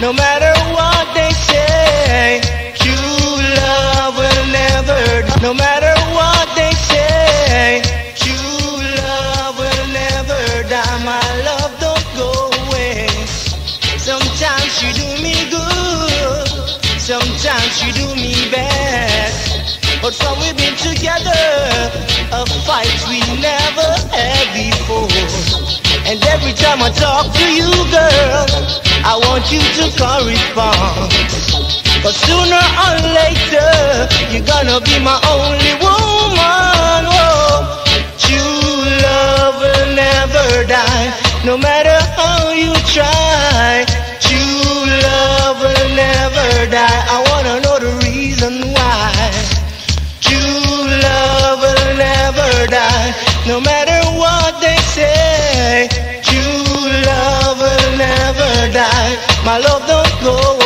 No matter what they say, true love will never. No matter what they say, true love will never die. My love don't go away. Sometimes you do me good, sometimes you do me bad. But from we've been together, a fight we never had before. And every time I talk to you, girl. I want you to correspond. Cause sooner or later, you're gonna be my only woman. Oh, true love will never die, no matter how you try. True love will never die. I wanna know the reason why. True love will never die, no matter. My love don't go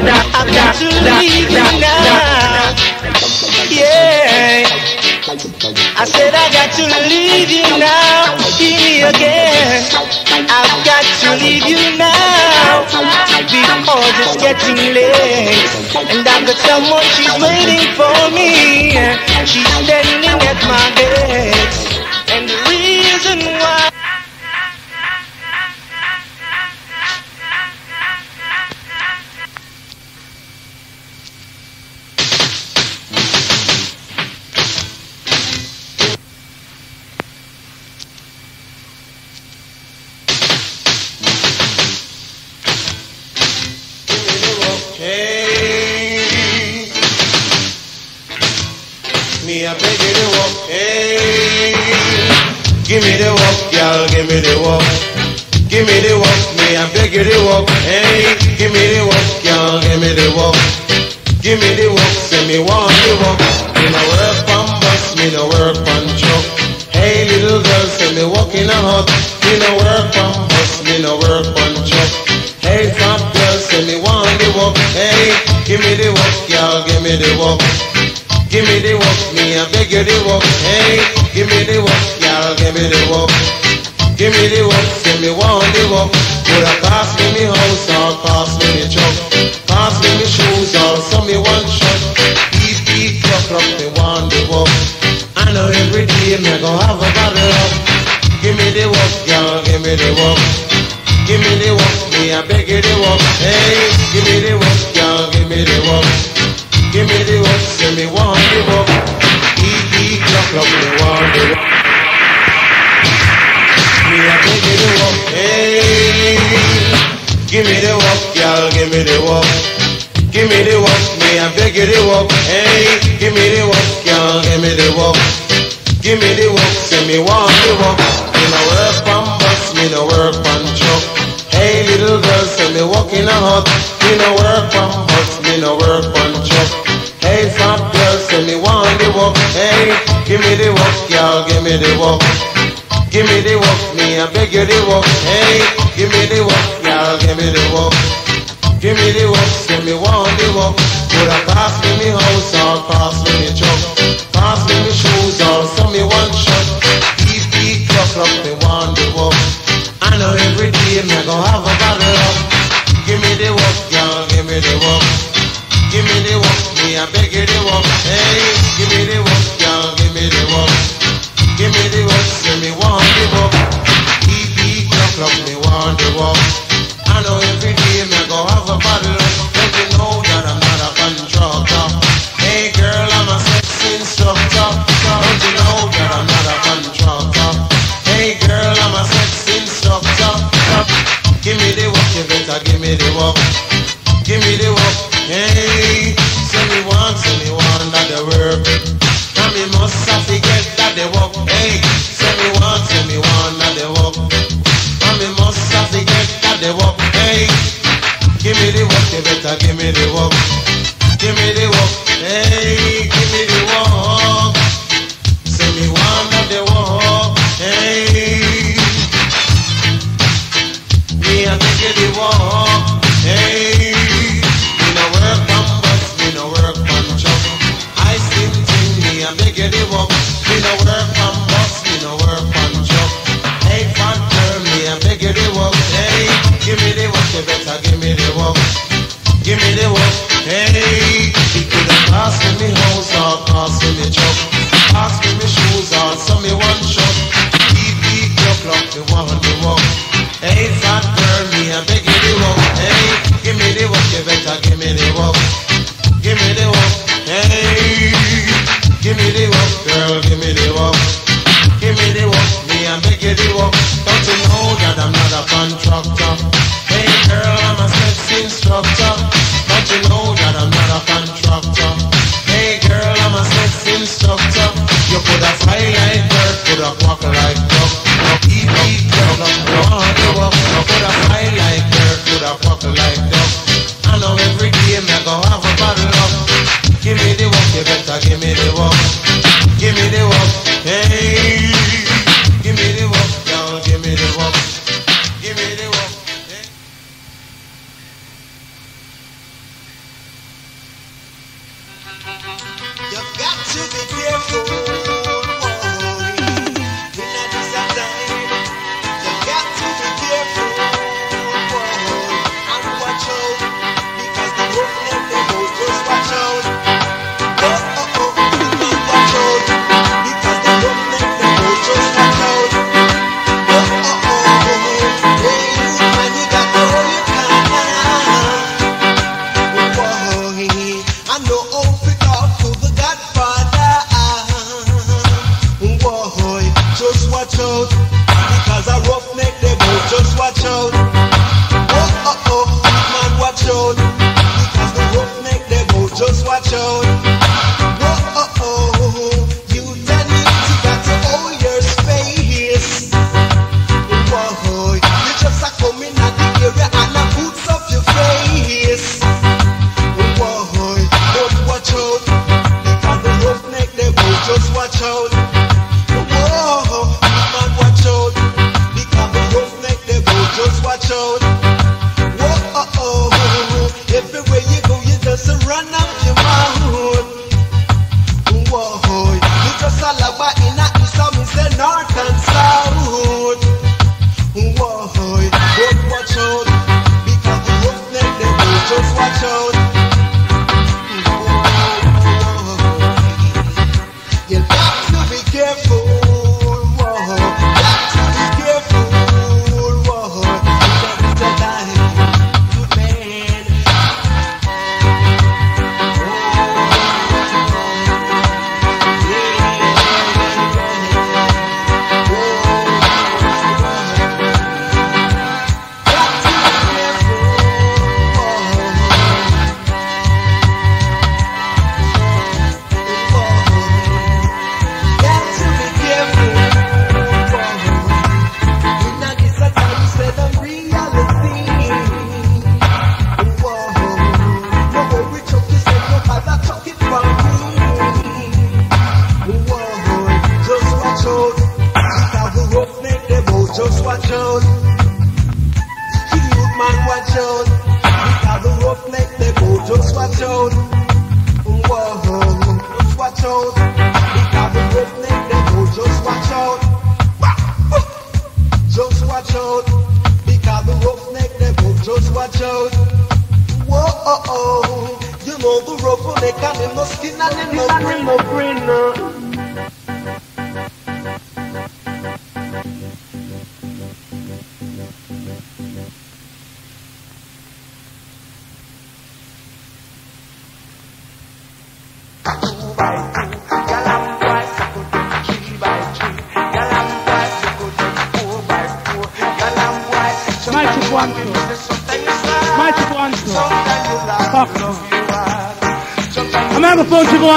I've got to leave you now. Yeah. I said I got to leave you now. See me again. I've got to leave you now. Because it's getting late. And I've got someone she's waiting for me. She's standing at my gate.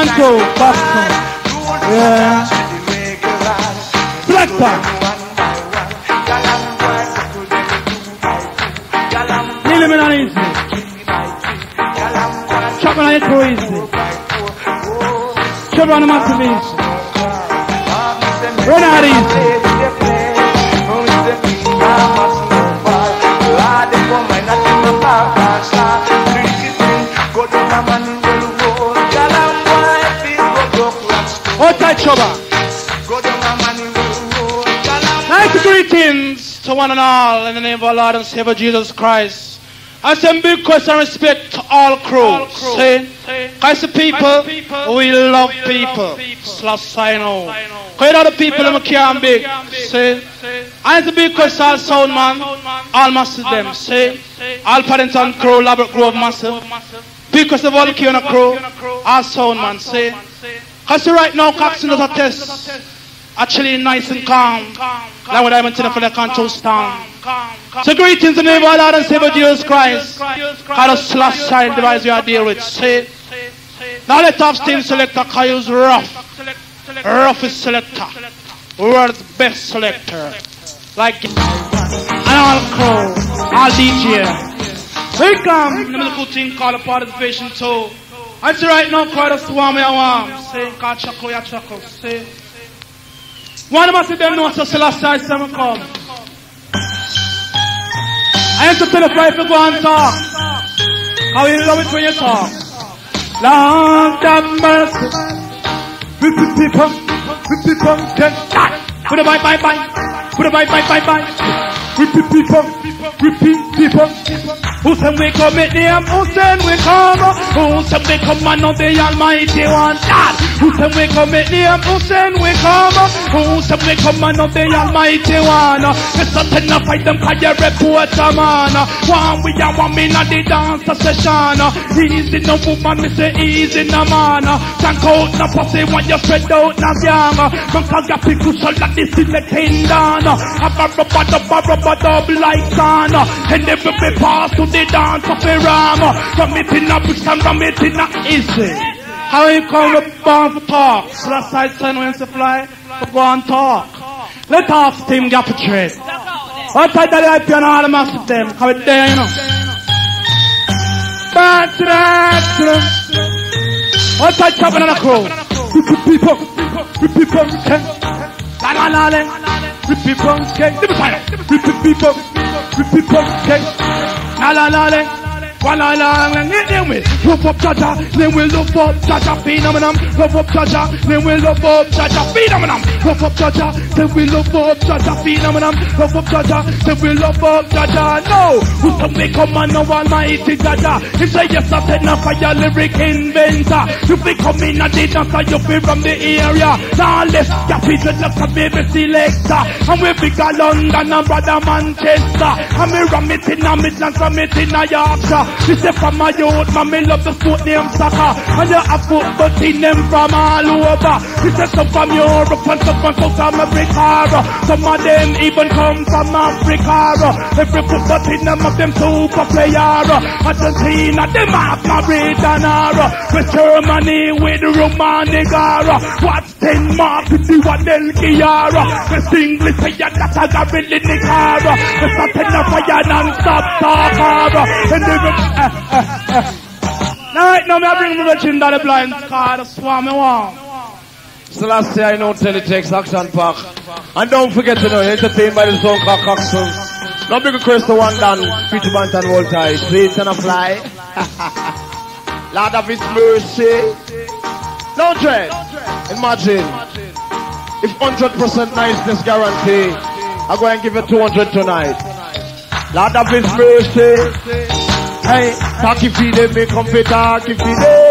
Fuck no. Yeah. Black Pop. Nearly me not easy. Chop on it too easy. Massive out easy. And all in the name of our Lord and Savior Jesus Christ. I send big question and respect to all crew. Say, I say people, we love people. Slash I know. Quite other people in can't big. Say, I say big question all sound man. All masters them. Say, all Paddington crew, Ladbroke Grove massive. Because of all the Kiona crew, all sound man. Say, because right now, Coxsone is a test. Actually nice and calm. I went to the for the control town. So greetings in the name of our Lord and Savior Jesus Christ. God a slash side device you are deal with. Say. Now let off team selector Kayu's rough. Roughest selector. World's best selector. Like and all crew. All DJ. Welcome. Let me put thing called participation too. I say right now, quite a swarm I want. Say, call chuckle, ya chuckle. Say. One of us see them know so Celestia is seven come. I have to tell the five to go and talk. How you love it when you talk. Lord have mercy. With the people, with the people can die. Put a bye bye bye. Put a bye bye bye bye. With the people, the people. Who said we commit them? Who said we come? Who said we come and not the Almighty One? God. Who said we commit them? Who said we come? Who said we come and not the Almighty One? The Satan a fight them cause you report a man. One we are one not the dance session. Easy no woman, me say easy no man. Tank out no pussy when you spread out no gang. Man cause you pick so like this in the down. Have a rubber dub, a rubber dub like sun. And if we pass to the dance of the ram. From it in a bush and from it in a easy. How you come with born for talk? So that's side son when you fly, to go and talk. Let off team get a trade. What I tell you, the massive them, how it there, you know. Back to that, to them. What I chopping on the crow? People, people. La la la la. People, can. Give me fire. People, people, can. La la la la. Walla la la la la we Love up Jaja, then we love up Jaja phenomenon. Love up Jaja, then we love up Jaja phenomenon. Love up Jaja, then we love up Jaja phenomenon. Love up Jaja, then we love up Jaja. No, who some make come on no almighty Jaja. He say yes I said no fire lyric inventor. You be coming a the dancer you be from the area. Now let's get look a baby selector. And we bigger London and brother Manchester. And me ram it in a Midlands, ram it in a Yorkshire she said from my youth, man, me love the sport name soccer. And you have football team them from all over. She said some from Europe and some from South America. Some of them even come from Africa. Every football team them of them super player. Argentina, them have Maradona. With Germany with Romanigara. What's Denmark with the Wadel Kiara. West English, say ya that I got really Nicara. The Satin of fire non-stop talker. And they uh. Now me I bring my virgin down the blind card, that's what me want. Selassie, I know Teletext, Action Park. And don't forget to know, entertained by the song called Coxsone. No bigger Chris the one done, Peter Bant and Voltaire. Sweet and a fly. Lord of His mercy. No dread. Imagine. If 100% niceness guarantee, I'm going to give you 200 tonight. Lord of His mercy. Hey, taki feed me comfy, taki feed them,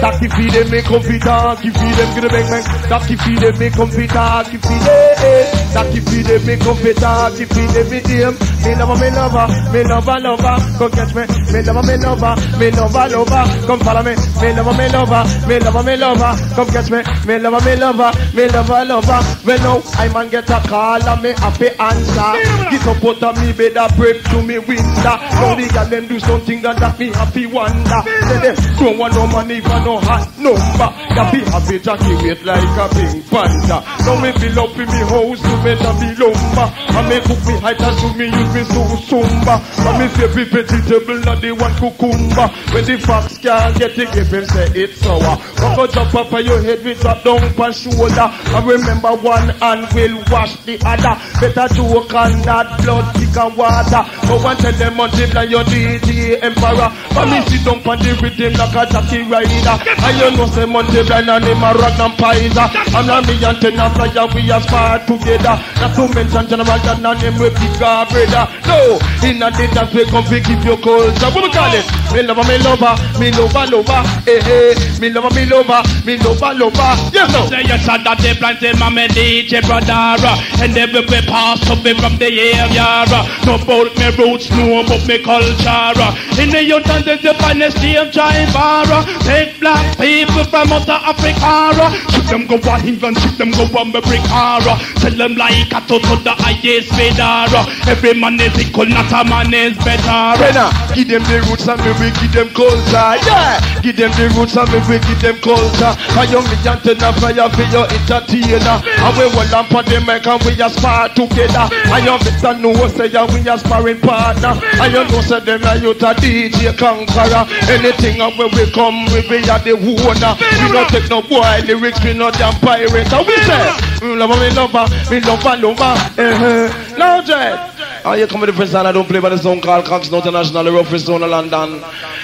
taki feed them, me comfy, taki feed them, get a bang bang, taki feed them, me comfy, taki feed them, taki feed them, me comfy, taki feed them, me them, me lover, me lover, me lover, lover, come catch me, me lover, me lover, me lover, lover, come follow me, me lover, me lover, me lover, me lover, come catch me, me lover, me lover, me lover, lover, well now, I man get a call and me happy answer, up out of me a break to me window, now the girl them do something that that me happy wonder, say them don't want no money for no hot number, that be happy jockey wait like a pink panda, now me fill up in me house to me to be lumber, and me cook me height and to me use me so sumba, and me favorite vegetable not the one cucumber, when the fox can't get it, give him say it's sour, but go jump up on your head with drop down on shoulder, and remember one hand will wash the other, better joke on that blood thick and water, but one tell them multiply your DJ emperor, but me sit down on the rhythm like a rider, you know say multiply and him a Ragnar and now me and ten and flyer we a spar together, not to mention General Dan and him with big brother, no, in a day that we come to keep your culture, what we call it? Me lover, me lover, me lover, lover, eh eh, me lover, me lover, me lover, lover, yes no. Say yes, and that they planted my me DJ brother. And every way pass up me from the area. No about me roots, no about me culture. In the youth and the find the same driver Take black people from out of Africa Ship them go on England, ship them go on America Tell them like a to to the highest bidder Every man is equal, not a man is better Renna, give them the roots and we give them culture. Yeah, give them the roots and we give them culture. A young the antenna fire for your entertainer. And we will lamp on the mic and we aspire together. And your Mr. know say we are sparring partner. And you know say them are you to DJ conqueror. Anything and we come, we be at the owner. We don't take no boy lyrics, we not damn pirate. And we say, me lover, me lover, me lover, lover. Uh-huh. Now, Jet. Oh, you come with the time I don't play by the song called Cox International, the roughest zone of London.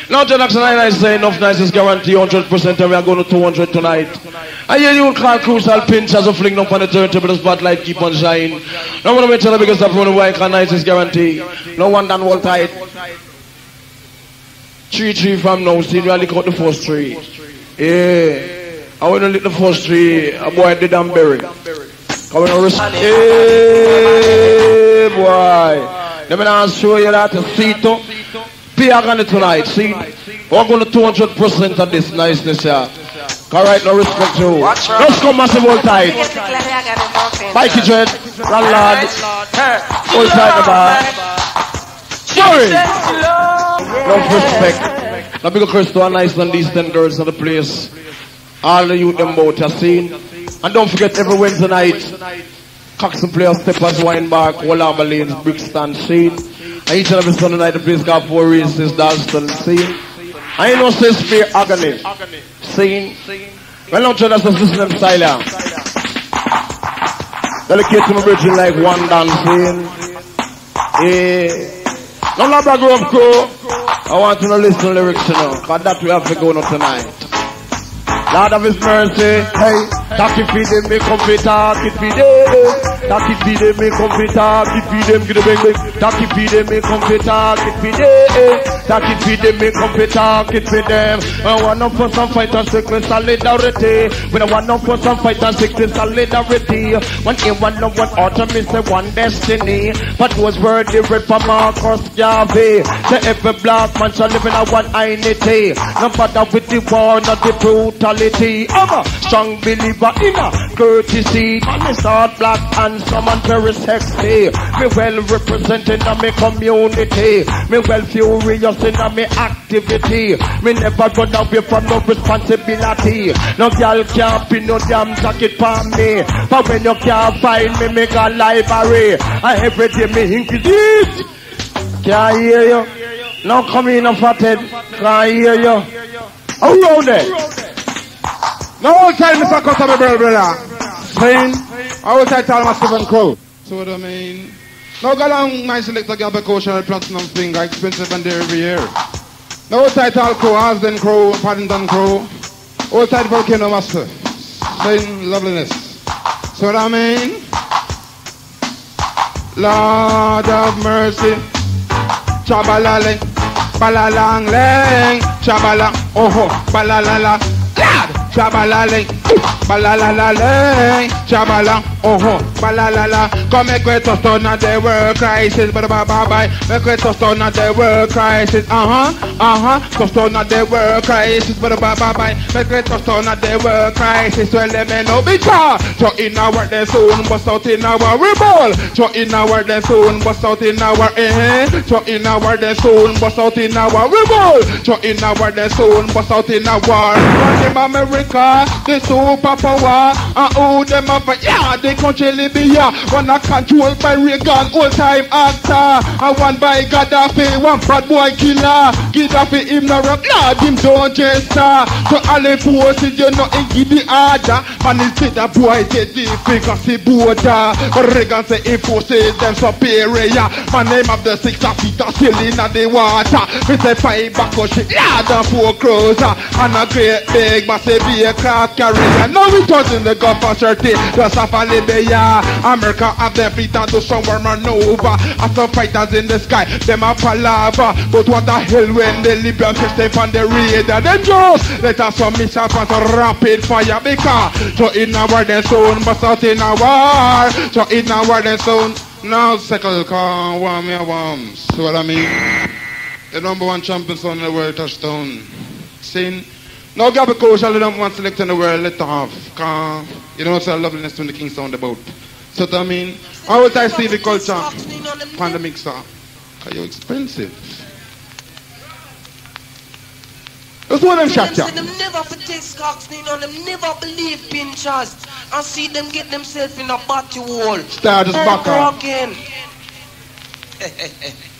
Now, John Jackson, I say enough nice is guarantee 100% and we are going to 200 tonight. I hear you call Crucial Pinch as a fling up on the turntable, the spotlight keep on shining. I'm going to tell the biggest up from the white and nice is guarantee. No one done hold tight. Three, three from now, see, really cut the first three. Yeah. I want to lick the first three, a boy did and bury. Coming on, hey boy. Let me now show you that seat up. Be agony tonight, see? We're going to 200% of this niceness here. Alright, no respect to you. Let's go massive all tight. Mikey Dread, Landlord, all tight the bar. Sorry. No respect. Now big curse to our nice and decent girls in the place. All the youth them both are seen. And don't forget every Wednesday night, Coxsone Players, Steppers, Wine Bar, Walama Lanes, Brixton, scene. And each and every Sunday night, the place got four races, Dalston, scene. I ain't no say spear agony, scene. Well, not sure that's the system style. Delicate to my bridging like one dancing. Yeah. No Ladbroke Grove crew. I want to know listen lyrics, you know, cause that we have to go now tonight. Lord of His mercy, hey, Taki feed them, me comfy, taki feed them. Taki feed them, me comfy, taki feed them, get a bang bang. Taki feed them, me comfy, taki feed them. Taki feed them, me comfy, taki feed them. I want up for some fighters, sick with solidarity. When want up for some fighters, sick with solidarity. One aim, one love, one autumn, me say one destiny. But those words they read from Marcus Garvey. Say every black man shall live in a one identity. No matter with the war, not the brutality. I'm a strong believer in a courtesy. Me start black and someone very sexy. Me well representing in my community. Me well furious in my activity. Me never run away from no responsibility. No girl can't be no damn jacket for me. But when you can't find me, make a library. I every day me inquisite. Can't hear you. Now come in and fatted. Can't hear you. Around there. The whole time, Mr. Customer Brother, brother. Saying, I will tell all my seven crow. So what I mean? Now go along my selector Gabba Kosher Platinum Finger, expensive and there every year. Now hold tight all crow, Asden crow, Paddington crow. Hold tight Volcano Master. Saying loveliness. So what I mean? Lord of mercy. Chabalale, balalang leng, chabala, oh, balalala, lad, chabalale, balalala leng, chabala, oh, balalala. Come make way to stone at the world crisis, but bye bye bye. Make way to stone at the world crisis, uh huh, uh huh. To stone at the world crisis, but bye bye bye. Make way to stone at the world crisis. Well, let me know sure. So in our then soon bust out in our rebel. So in our then soon bust out in our eh. So in our then soon bust out in our rebel. So in our then soon bust out in our. Run them America, the superpower. And who them up, yeah, the country Libya. One a controlled by Reagan, old time actor. And one by Gaddafi, one bad boy killer. Gaddafi him no rock, nah, him don't jester. So all the forces, you know, in give the order. Man, he say that boy get the figure, see border. But Reagan say he forces them superior. My name of the six of feet are still in the water. We say five back, shit, yeah, the four uh, And a great big, massive aircraft carrier. Now we touching the Gulf of Sirte, just off of Libya. America have their feet on to somewhere maneuver. And some fighters in the sky, them a palaver. But what the hell when the Libyans step on the radar? Then just let us some missile fast rapid fire because so in our and soon, but out in our war. So in our and soon. Now second call, warm your worms. What I mean? The number one champion in the world touchdown. Sin. No Gabby Coach, the number one selector in the world, let off. Cause you know what's a loveliness when the king sound about. So what I mean, how would I see the culture? Pandemic sir. Cause you expensive. Let's one them shot ya. Them never for taste cocks, they know them never believe pinchers. And see them get themselves in a batty wall. Start just back up. again.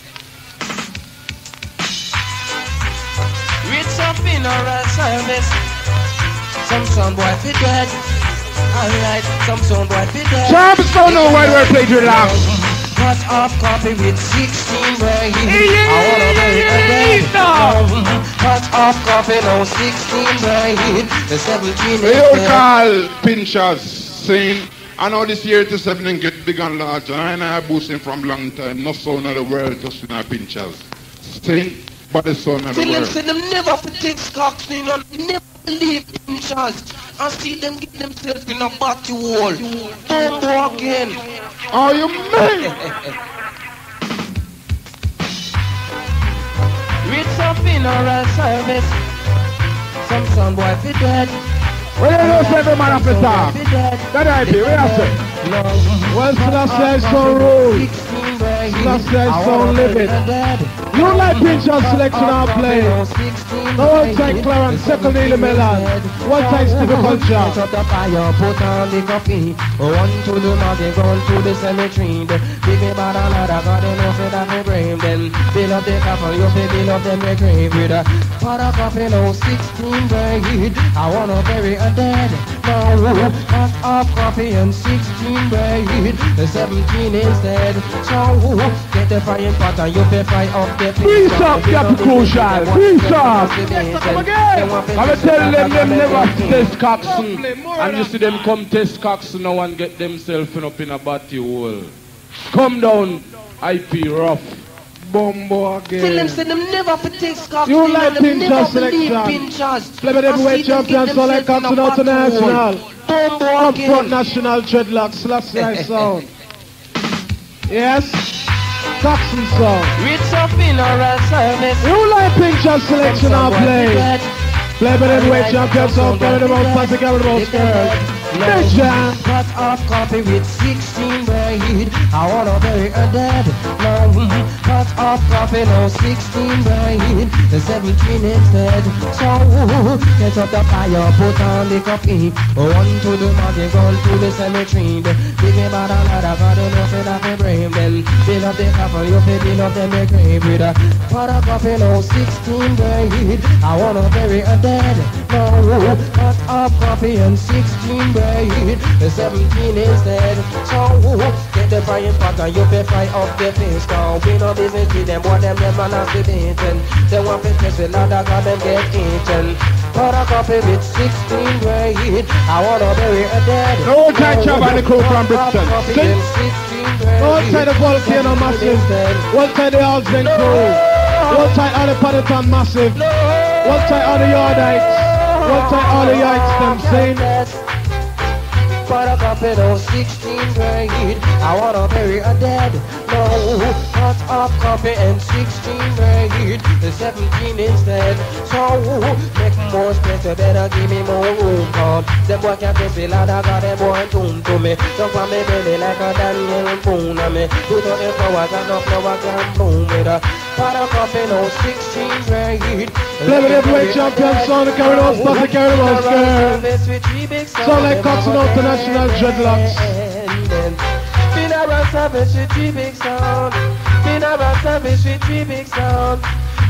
Up in our service. Some sound boy fit dead. Alright, some sound boy fit dead. Champs don't know why we're playing too long. Cut off coffee with 16 brain. Hey, I wanna break a day. yeah. Cut off coffee now 16 brain. The 17 We is all dead. call pinchers saying, I know this year to seven get big and large, and I boosting from long time. No sound of the world just in our pinchers. Saying, but the sound of the Tell them them never for take cocks, they know they never believe pinchers. And see them get themselves in a batty wall. Don't go again. Are you mad? Up in our service. Some sound boy fit dead. Well, you know, say every man to talk. Fit. That I be, where I say? Well, Selassie is so rude. Selassie is so livid. You like pinchers selection and play. No one take Clarence, second Neely Melon. One take Stevie Culture. Put the fire, put on the coffee. One to the market, gone to the cemetery. Big me bad another, got enough of that me brain. Then fill up the coffin, you fi fill up them grave with a pot of coffee, now 16 braid. I wanna bury a dead. Now, pot of coffee and 16 braid. The 17 instead. So, get the frying pot and you fi fry up the Peace up, Captain Crucial. Peace up. Come again. I'm tell them them never test Coxsone. And you see them come test Coxsone now and get themselves up in a batty hole. Come down, IP rough. Bumbo Tell them say them never for take scotch. You like know them pinchers selection. pinchers. Play with heavyweight I see them champions, get so like themselves in a Coxsone battle. International. Up front national dreadlocks, slash right sound. Yes? Coxsone song. In our service. You like selection and play. Play with heavyweight champions, so carry the most classic, carry the most girls. Major. Cut off coffee with 16 braid. I wanna bury a dead. No, cut off coffee, no 16 braid. The 17 instead. So, get up the fire, put on the coffee. Run to the market, go to the cemetery. Big me bad and lad, I got enough in that brain. Then, fill up the coffee, you fill up them grave with a pot of coffee, no 16 braid. I wanna bury a dead. No, cut off coffee and 16 braid. The 17 instead. So, get the frying pot and you be fry up the fish. Cause we no business with them, boy, them never not be beaten. They want to test with lad, I got them get eaten. Pot of coffee with 16 braid. I wanna bury a dead. No can chop on the crew from. Sing. One side the volcano massive. One side the Alden crew. One side all the Paddington massive. One side all the Yardites. One side all the Yites them same. But a coffee, no 16 grade. I wanna bury a dead. No, cut off coffee and 16 grade. The 17 instead. So, make more space, you better give me more room. Cause them boy can't face the ladder, got them boy tune to me. Jump on me belly like a Daniel Boone on me. Put on the flowers and no flower can bloom with a pot of coffee, no 16 grade. Level heavyweight champion, son, carry on, stop the carry on, girl. Sound like cutting out the dreadlocks. Been around savage with three big sound. Been around savage with three big sound.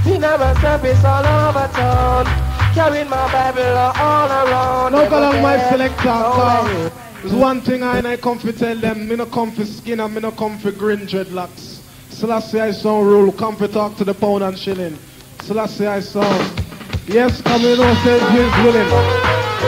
Been around savage all over town. Carrying my Bible all around. No go along my selector, no There's one thing I and I come to tell them, me no come for skin and me no come for green dreadlocks. Selassie I sound rule, come for talk to the pound and shilling. Selassie I sound. Yes, come in on says he's willing.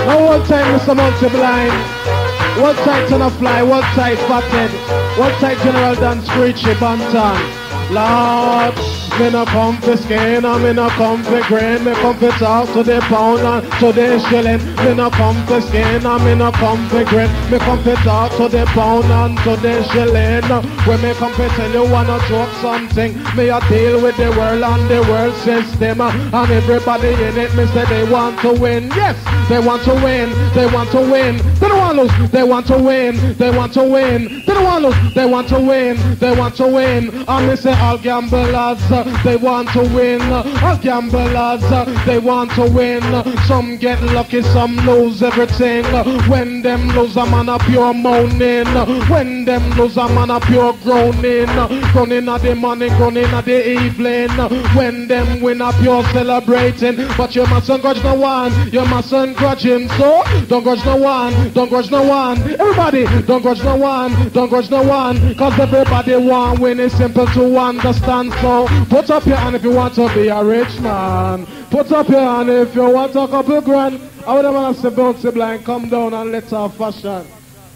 Now one time Mr. Monty Blind. One side Tenor Fly, one side Fat Head. One side General Dan Screechie Banton. Lord, me no come for skin and me no come for grain. Me come for talk to the pound and to the shilling. Me no come for skin and me no come for grain. Me come for talk to the pound and to the shilling. When me come for tell you wanna joke something, me a deal with the world and the world system. And everybody in it, me say they want to win. Yes, they want to win. They want to win. They don't want to lose. They want to win. They want to win. They don't want to lose. They want to win. They want to win. And me say all gamblers, they want to win. All gamblers, they want to win. Some get lucky, some lose everything. When them lose, I'm on a pure moaning. When them lose, I'm on a pure groaning. Groaning at the morning, groaning at the evening. When them win up, you're celebrating. But you mustn't grudge no one. You mustn't grudge him. So don't grudge no one. Don't grudge no one. Everybody, don't grudge no one. Don't grudge no one. Cause everybody want win. It's simple to understand. So put up your hand if you want to be a rich man. Put up your hand if you want a couple grand. I would have say Monty Blind. Come down and let's have fashion.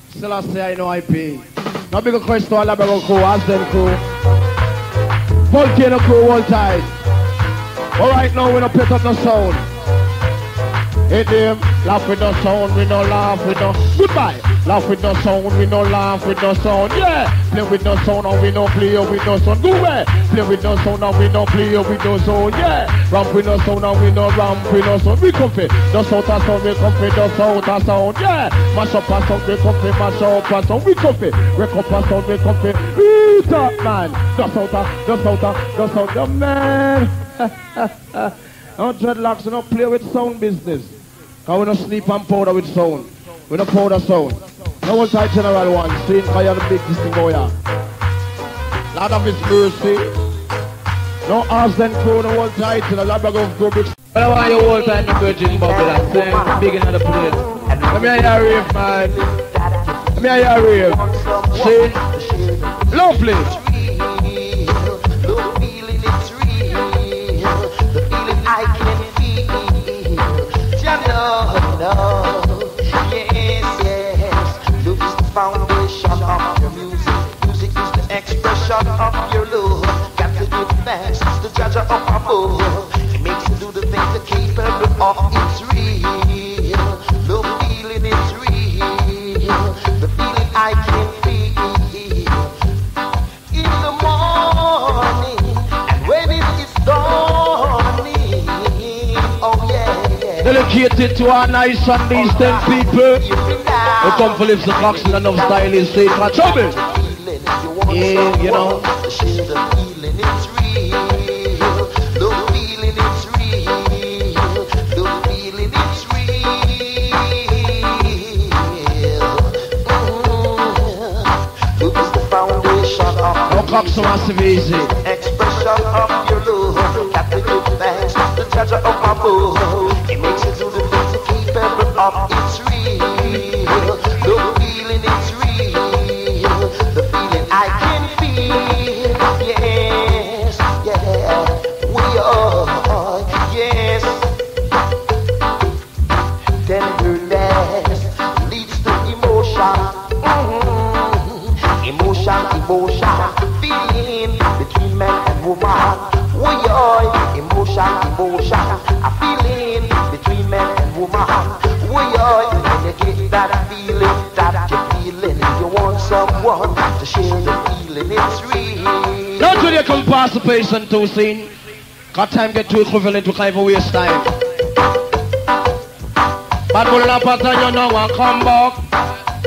Still I say I know IP. No big question to all the big crew, Asden crew. Volcano crew, all tight. Alright now we don't pick up no sound. Hit them, laugh with no sound, we no laugh with no goodbye. Laugh with no sound, we no laugh with no sound. Yeah, play with no sound and we no play with no sound. Go away. Play with no sound and we no play with no sound. Yeah, ramp with no sound and we no ramp with no sound. We come fit, no sound a sound, we come fit, no sound a sound. Yeah, mash up a sound, we come fit, mash up a sound. We come fit, we come a sound, we come fit. Beat man, no sound, no sound, no sound, no man. no dreadlocks, no play with sound business. Cause we no sleep and powder with sound. We no powder sound. No one type general one. Cause you're the big this boy. Lord of his mercy. No ask them crew, no one tight to the Labrador of Gobix. But I want you all time to Virgin Bubble and sing big in the place. Let me hear you man. Let me hear you. See? Lovely. Know. Yes, yes. Love is the foundation of your music. Music is the expression of your love. Got to give thanks to the judge of our above. It makes you do the things that capable of. It's Dedicated to our nice and decent people. Who come for live the clocks and enough is safe for trouble. Yeah, you know. Clocks so massive easy. expression of your love. Got to thanks the treasure of my book. Patient too soon. Got time get too equivalent to kind of waste time. Bad bull and pastor, you know one come back.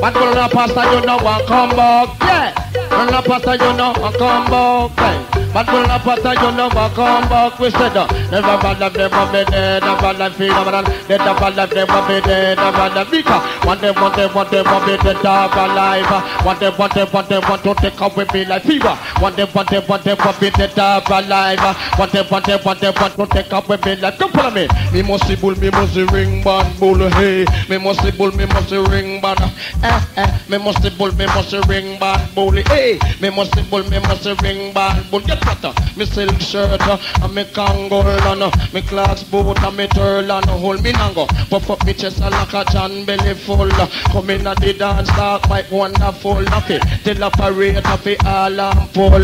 Bad bull and pastor, you know one come back. Yeah. Bull and pastor, you know one come back. Bad bull and pastor, you know one come back. We said, uh, never bad life, never be dead. Never life, never done. Dead of bad life, never be dead. Never life, because one day, one day, one day, one day, dead of alive. One day, one day, one day, want to take away me like fever. One day, one day, one day, one be dead of alive. One day, one day, one day, want to take away me like. Come follow me. Me must bull, me must ring bad bull. Hey, me must bull, me must ring bad. Eh, eh. Me must bull, me must ring bad bull. Hey, me must bull, me must ring bad bull. Get. Me silk shirt uh, and me Kangol and uh, me class boot and me turl and hold me nango. Puff up me chest like a John belly full. uh, Come in at the dance dark quite wonderful. Nothing till a parade the all and full.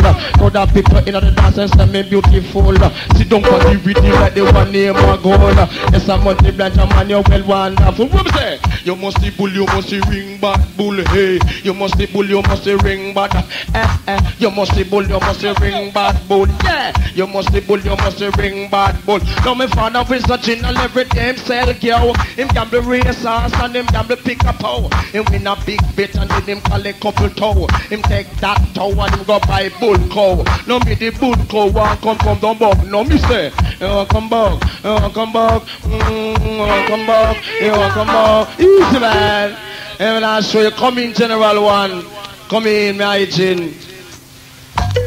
That people in the dance and say me beautiful. uh, Sit down for the rhythm like the one name a goal. uh, Yes, I'm on the blanche man, you well wonderful. What say? You must be bull, you must be ring bad bull. Hey, you must be bull, you must be ring bad. Eh, eh. You must be bull, you must be ring bad bull. Yeah, you must be bull, you must be ring bad bull. Now me father is a general every day him sell girl. Him gamble race ass and him gamble pick up hoe. Him win a big bet and then him call a couple toe. Him take that toe and him go buy bull cow. Now me the bull cow want come from the bug. Now me say, want come back, want come back, mm, want come back, want come back. Easy man. And when I show you, come in general one. Come in, my hygiene.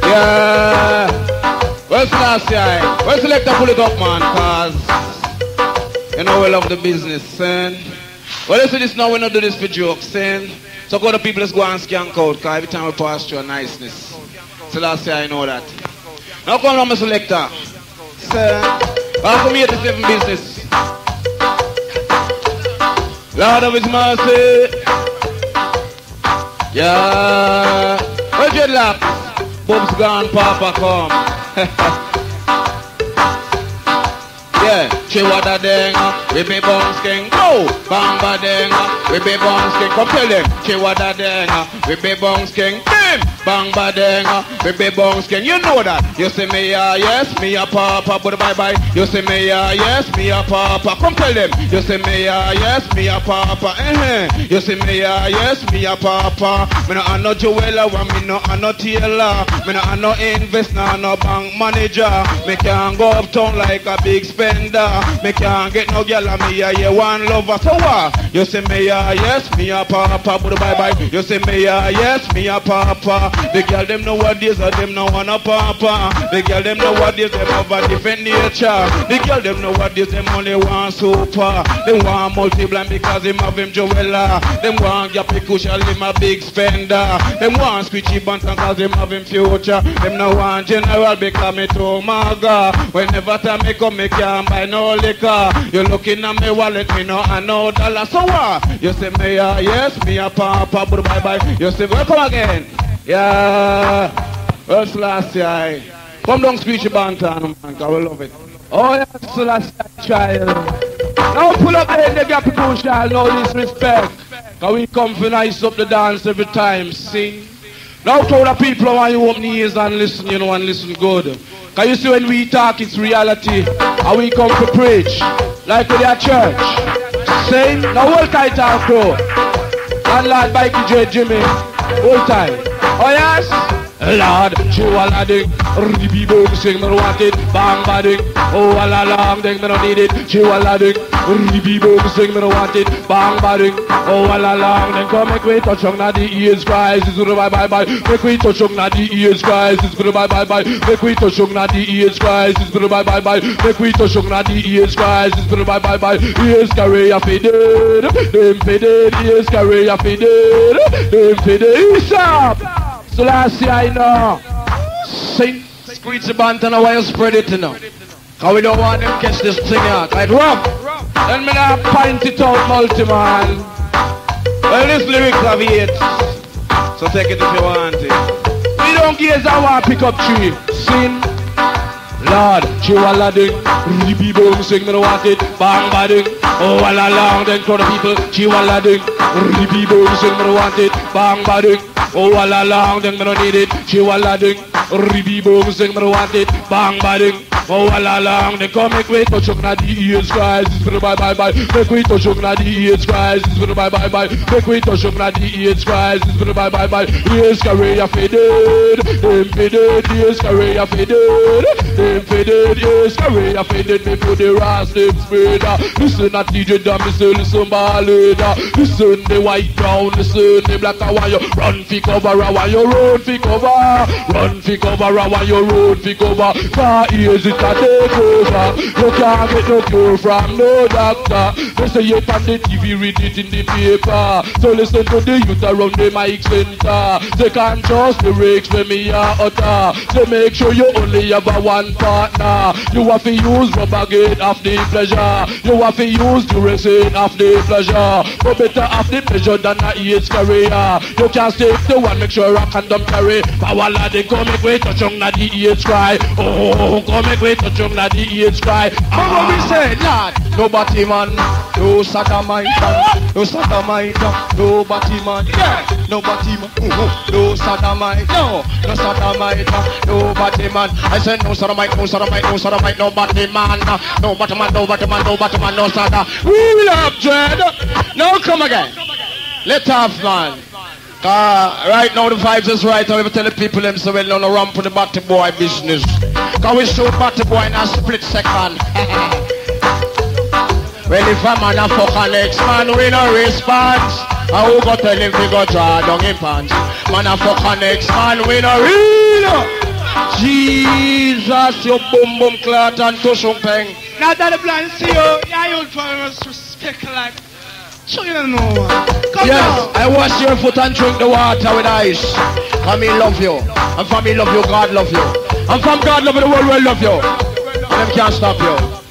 Yeah. Where's last guy? Where's the lector pull it up, man? Cause you know we love the business, son. Well, listen this now, we don't do this for jokes, son. So go to people, let's go and skank out, cause every time we pass through a niceness. So last year I know that. Now come on, my selector. Son, welcome here to seven business. Lord of his mercy. Yeah. Where's your lap? Bob's gone, Papa come. Yeah, she what a denga, we be bounce king. Go, oh, bamba denga, we be bounce king. Come tell them, she what a denga, we be bounce king. Bim, bamba denga, ah. we be bounce king. You know that. You say me yeah, yes, me a papa, but bye bye. You say me yeah, yes, me a papa. Come tell them. You say me yeah, yes, me a papa. Eh, you say me yeah, yes, me a papa. Me no a no jeweler, one me no a no tailor. Me no a no invest, no no bank manager. Me can't go uptown like a big spender. Me can't get no girl and me a yeah one lover. So what? You say me yeah, yes, me a papa, but bye bye. You say me yeah, yes, me a papa. The girl them know what is, uh, them no wanna papa. The girl them know what is, them have a different nature. The girl them know what is, them only want super. They want Monty Blind because them have him jeweler. Them want Gappy Cushion, him a big spender. Them want Screechie Banton cause him have him future. Them no want general because me too maga. Whenever time me come, me can't buy no liquor. You looking at me wallet, me no I no dollar. So what? You say me a yes, me a papa, but bye bye. You say welcome again. Yeah. Last year? Come down Screechie Banton, man, cause we love it. Oh, yes, last child. Now pull up the, the gap people shall no disrespect. Cause we come for nice up the dance every time, see? Now to the people want you open your ears and listen, you know, and listen good. Can you see when we talk, it's reality. And we come to preach. like with your church. Saying, now hold tight our crew. Landlord Mikey J Jimmy, hold tight. Oh yes? Lord, chihuahua ding, ribi boom sing, me want it, bang bading. Oh, all along, ding, me no need it, chihuahua ding, ribi boom sing, me want it, bang bading. Oh, all along, then come make we touch on the ears, Christ, it's gonna bye bye bye. Make we touch on the ears, Christ, it's gonna bye bye bye. Make we touch on the ears, Christ, it's gonna bye bye bye. Make we touch on the ears, bye bye bye. Ears carry a faded, them ears carry a faded, them faded. Stop. So last year I know. Sing. Screech the band and why you spread it you know. Cause we don't want them catch this thing out. Like rough. Then me not pint it out multi-man. Well, this lyrics have. So take it if you want it. We don't gaze want pick up tree. Sing. Lord, chihuahua ding, ribi boom sing, me no want it, bang ba ding, oh all along then crowd of people, chihuahua ding, ribi boom sing, me no want it, bang ba ding, oh all along then me no need it, chihuahua ding, ribi boom sing, me no want it, bang ba ding, oh all along then come make we touch on the ears, Christ, it's for bye bye bye, make we touch on the ears, Christ, it's for bye bye bye, make we touch on the ears, Christ, it's for bye bye bye, ears carry a faded, them faded, ears carry a them faded, carry a faded before the ras them spread. Listen at DJ Dam, listen, listen, ballad. Listen, the white brown, listen, the black white. Run fi cover, want your road fi cover. Run fi cover, want your road fi cover. Far ears it a take over. You can't get no cure from no doctor. They say it on the TV, read it in the paper. So listen to the youth around the mic center. They can't trust the lyrics when me are utter. So make sure you only have a one partner. You have to use rubber gate of the pleasure. You have to use duration of the pleasure. But better have the pleasure than a AIDS career. You can't take the one, make sure a condom carry. Power lad, they come make way touch on the AIDS cry. Oh, come make way touch on the AIDS cry. But what we ah. say, lad? No batty man, no man, no man, no batty man, yeah. no batty man, no sodomite, no, no man, no batty man. I said no sodomite, no sodomite, no sodomite, no batty man, no batty man, no batty man, no batty man, no soda. We love dread. Now come again. Let off, man. Uh, right now the vibes is right. I will tell the people them so well no run for the batty boy business. Cause we shoot batty boy in a split second. well if a man a fuck an ex man we no response. I who go tell him to go draw down him pants. Man a fuck an ex man we no real. Jesus, your boom boom clot and tushung peng. Now that the blind see you, yeah, you'll to respect like. Sure you don't know. Come Yes, on. I wash your foot and drink the water with ice. Me love you. And me love you, God love you. And from God love you, the world will love you. And them can't stop you.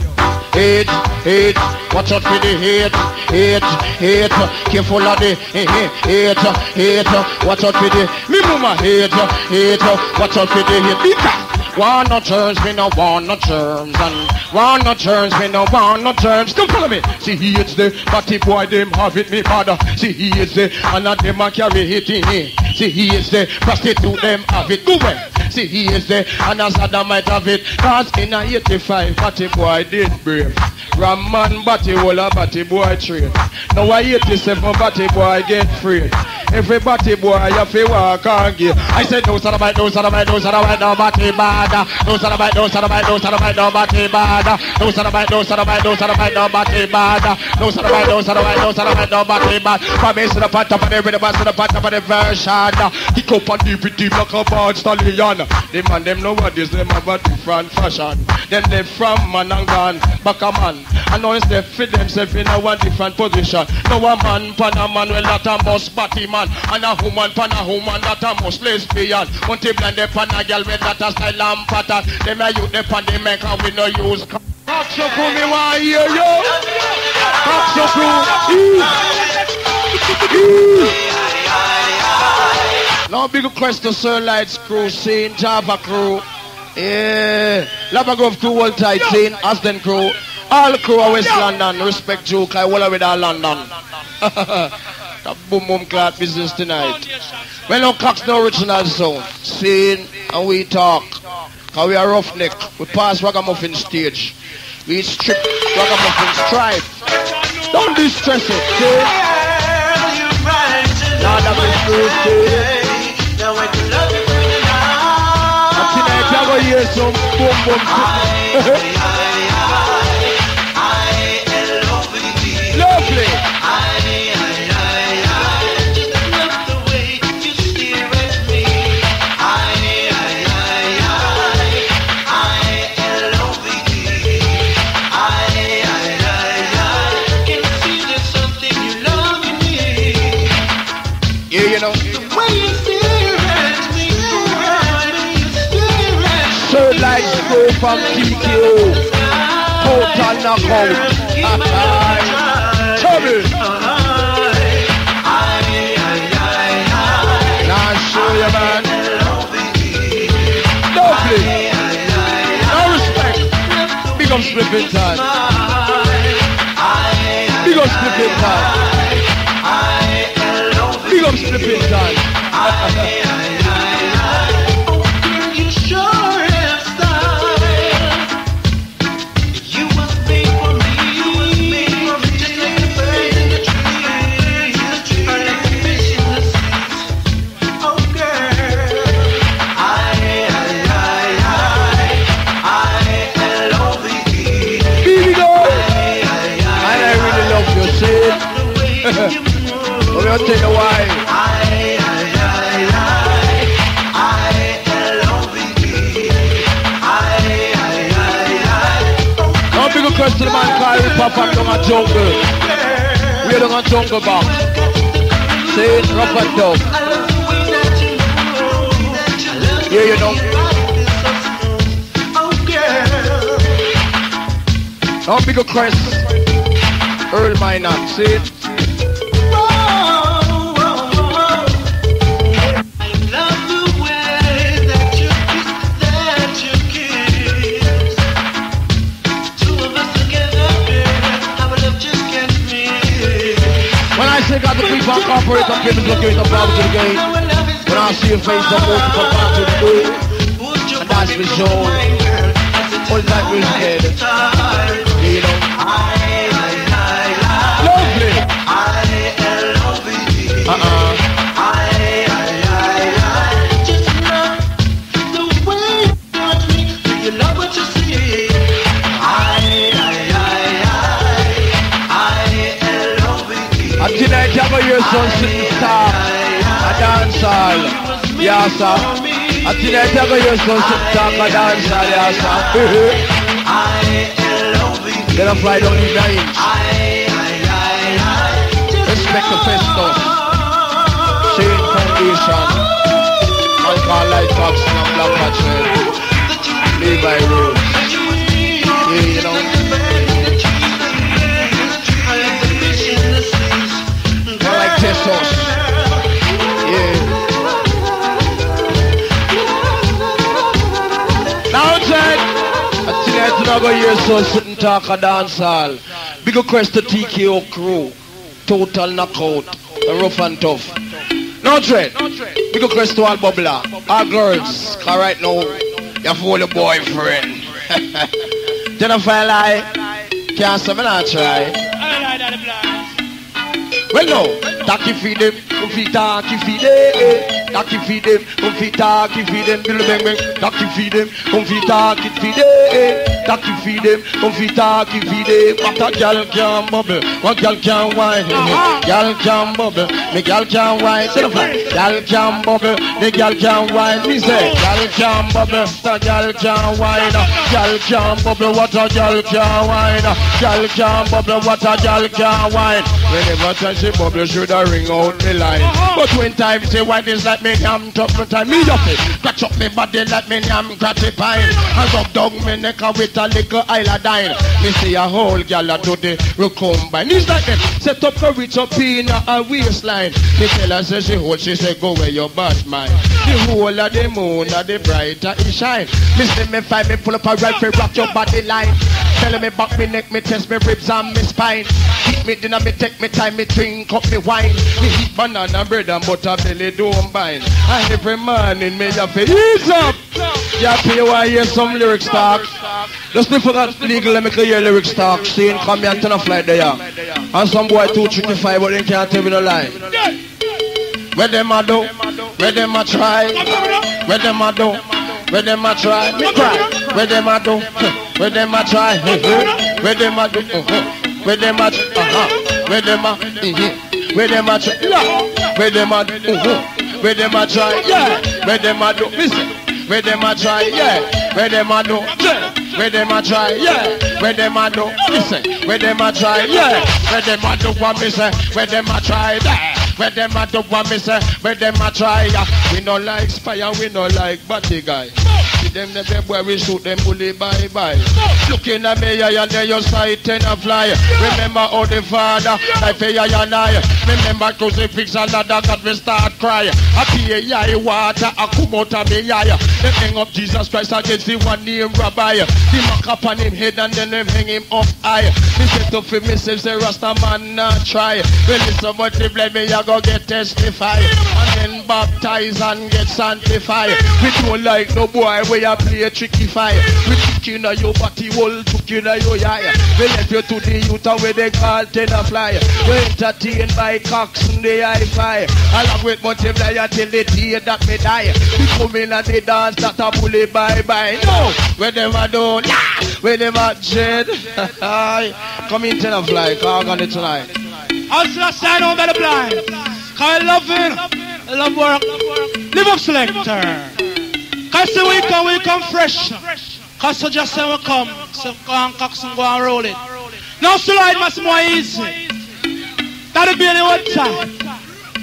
Hate, hate, watch out for the hate, hate, hate, careful of the hate, hate, hate, watch out for the, me mama hate, hate, watch out for the because want no terms, me no want no terms, and want no terms, me no want no terms, come follow me, see he is the, batty boy them have it, me father, see he is the, and a them a carry it in here, see he is the, prostitute them have it, go away. See he is there and as Adam might have it Cause in a 85 batty boy did brave Ram man batty wall batty boy trade Now a 87 batty boy get free Every batty boy you fi walk and give I said no sodomite, no sodomite, no sodomite, no batty bad No sodomite, no sodomite, no sodomite, no batty bad No sodomite, no sodomite, no sodomite, no batty bad No sodomite, no sodomite, no sodomite, no batty bad From me to the pot up of the rhythm, to the pot up of the version Kick up on DVD like a bad stallion. Them and them nowadays, them have a different fashion. Them they from man and gone, back a man. And now it's they fit themselves in a different position. Now a man pan a man, well that a must batty man. And a woman pan a woman, that a must lesbian. One tip blind they pan a girl with that a style and pattern? Them a youth they pan they make and we no use co- Cock so me want hear you. Cock so cool Now big request to Sir Lights crew, Saint Java crew. Yeah. Ladbroke Grove crew, World tight, Saint Aston crew. All crew of West London, respect Joke, I will with all London. that boom boom clap business tonight. Well, no cocks no original sound. Sing and we talk. Cause we are roughneck. We pass ragamuffin stage. We strip ragamuffin stripe. Don't distress it, see? Lord tonight I go hear some boom boom sitting. Lovely. Knockout. Trouble. Now show you, man. Lovely. No respect. Big up Spliffing time. Big up Spliffing time. Big up Spliffing time. Let me tell you why. Now big request to the man called Rip Up down a jungle. We're down a jungle box. Say it rough and tough. Yeah, you know. Now big request. Earl Minor. See it. Say got the to the gate. When I see your face, I'm moving from back to the. And that's the show. All that was dead. You know. Lovely. Uh-uh. Yeah, sir. And tonight you son sitting star. A dance. Then I fly down the nine. Respect the festus. Shane Foundation. Called Light Fox and Black Patchel. Levi Rose. Yeah, you know. More like Tessos. And you not go hear so sitting talk a dance hall. Big request to TKO crew. Total knockout. Rough and tough. No dread. Big request to all bubbler. All girls. Cause right now, you have all your boyfriend. Jennifer lie. Can't say me not try. Well no, taki feed them, come feed taki feed them, taki feed them, come feed taki feed them, bill bang bang, taki feed them, come feed taki feed them, taki feed them, come feed taki feed them. What a gal can bubble, what gal can wine, uh-huh. gal can bubble, me gal can wine, Say the fly. gal can bubble, me gal can wine. Me say, gal can bubble, the gal can wine, gal can bubble, what a gal can wine, gal can bubble, what a gal can wine. Whenever time she bubble, should I ring out the line. Uh-huh. But when time she white is like me, I'm tough time. Me up it, catch up me body like me, I'm gratifying. And rub down me neck with a little iodine. Me see a whole gal a do the recombine. It's like them set up a reach up in a waistline. Me tell her say she hold, she say go where your bad mind. The whole of the moon, of the brighter it shine. Me see me find me pull up a rifle, rock your body line. Tell me back me neck, me test me ribs and me spine. Hit me dinner, me take me time, me drink up me wine. Me eat banana bread and butter belly don't bind. And every morning me have to ease up. Yeah, pay want hear some lyrics talk. Just for that legal, let me hear lyrics talk. Seeing come here turn a flight there. And some boy 235, but they can't tell me no lie. Where them a do? Where them a try? Where them a do? Where them a try? Me cry. Where them a do? Where them a try? Where them a do? Uh-huh. Where them a? Uh-huh. Where them a? Mhm. Where them a try? Where them a? Uh-huh. Where them a try? Yeah. Where them a do? Listen. Where them a try? Yeah. Where them a do? Where them a try? Yeah. Where them a do? Listen. Where them a try? Yeah. Where them a do? What me say? Where them a try? Yeah. Where them a do? What me say? Where them a try? Yeah. We no like spy and we no like body guy. See them the we shoot them bully bye bye. Looking at me, I and then your sight and a fly. Remember how the father, life I and I. Remember crucifix and ladder that we start cry. I pay yai water, I come out of me yai. Them hang up Jesus Christ against the one named Rabbi. The mark up on him head and then them hang him up high. Me say to for myself, say Rasta man not try. Well, it's so much the blood me, I go get testify. And then baptize and get sanctified. We don't like no boy where you play a tricky fire. We trick in your body, whole took in your eye. We left you to the youth where they call Tenor Fly. We entertained by cocks and the high five. Along with multiplier till the day that me die. We come in and they dance that a bully bye bye. No, them a do, nah, them a dread. Come in Tenor Fly, cause I'm gonna tonight. I'll just stand on by the blind. Cause I love it. I love work. Live up selector. Cause the we come, we come fresh. Cause so just say we come. So go and cox and go and roll it. Now slide much more easy. That'll be any time.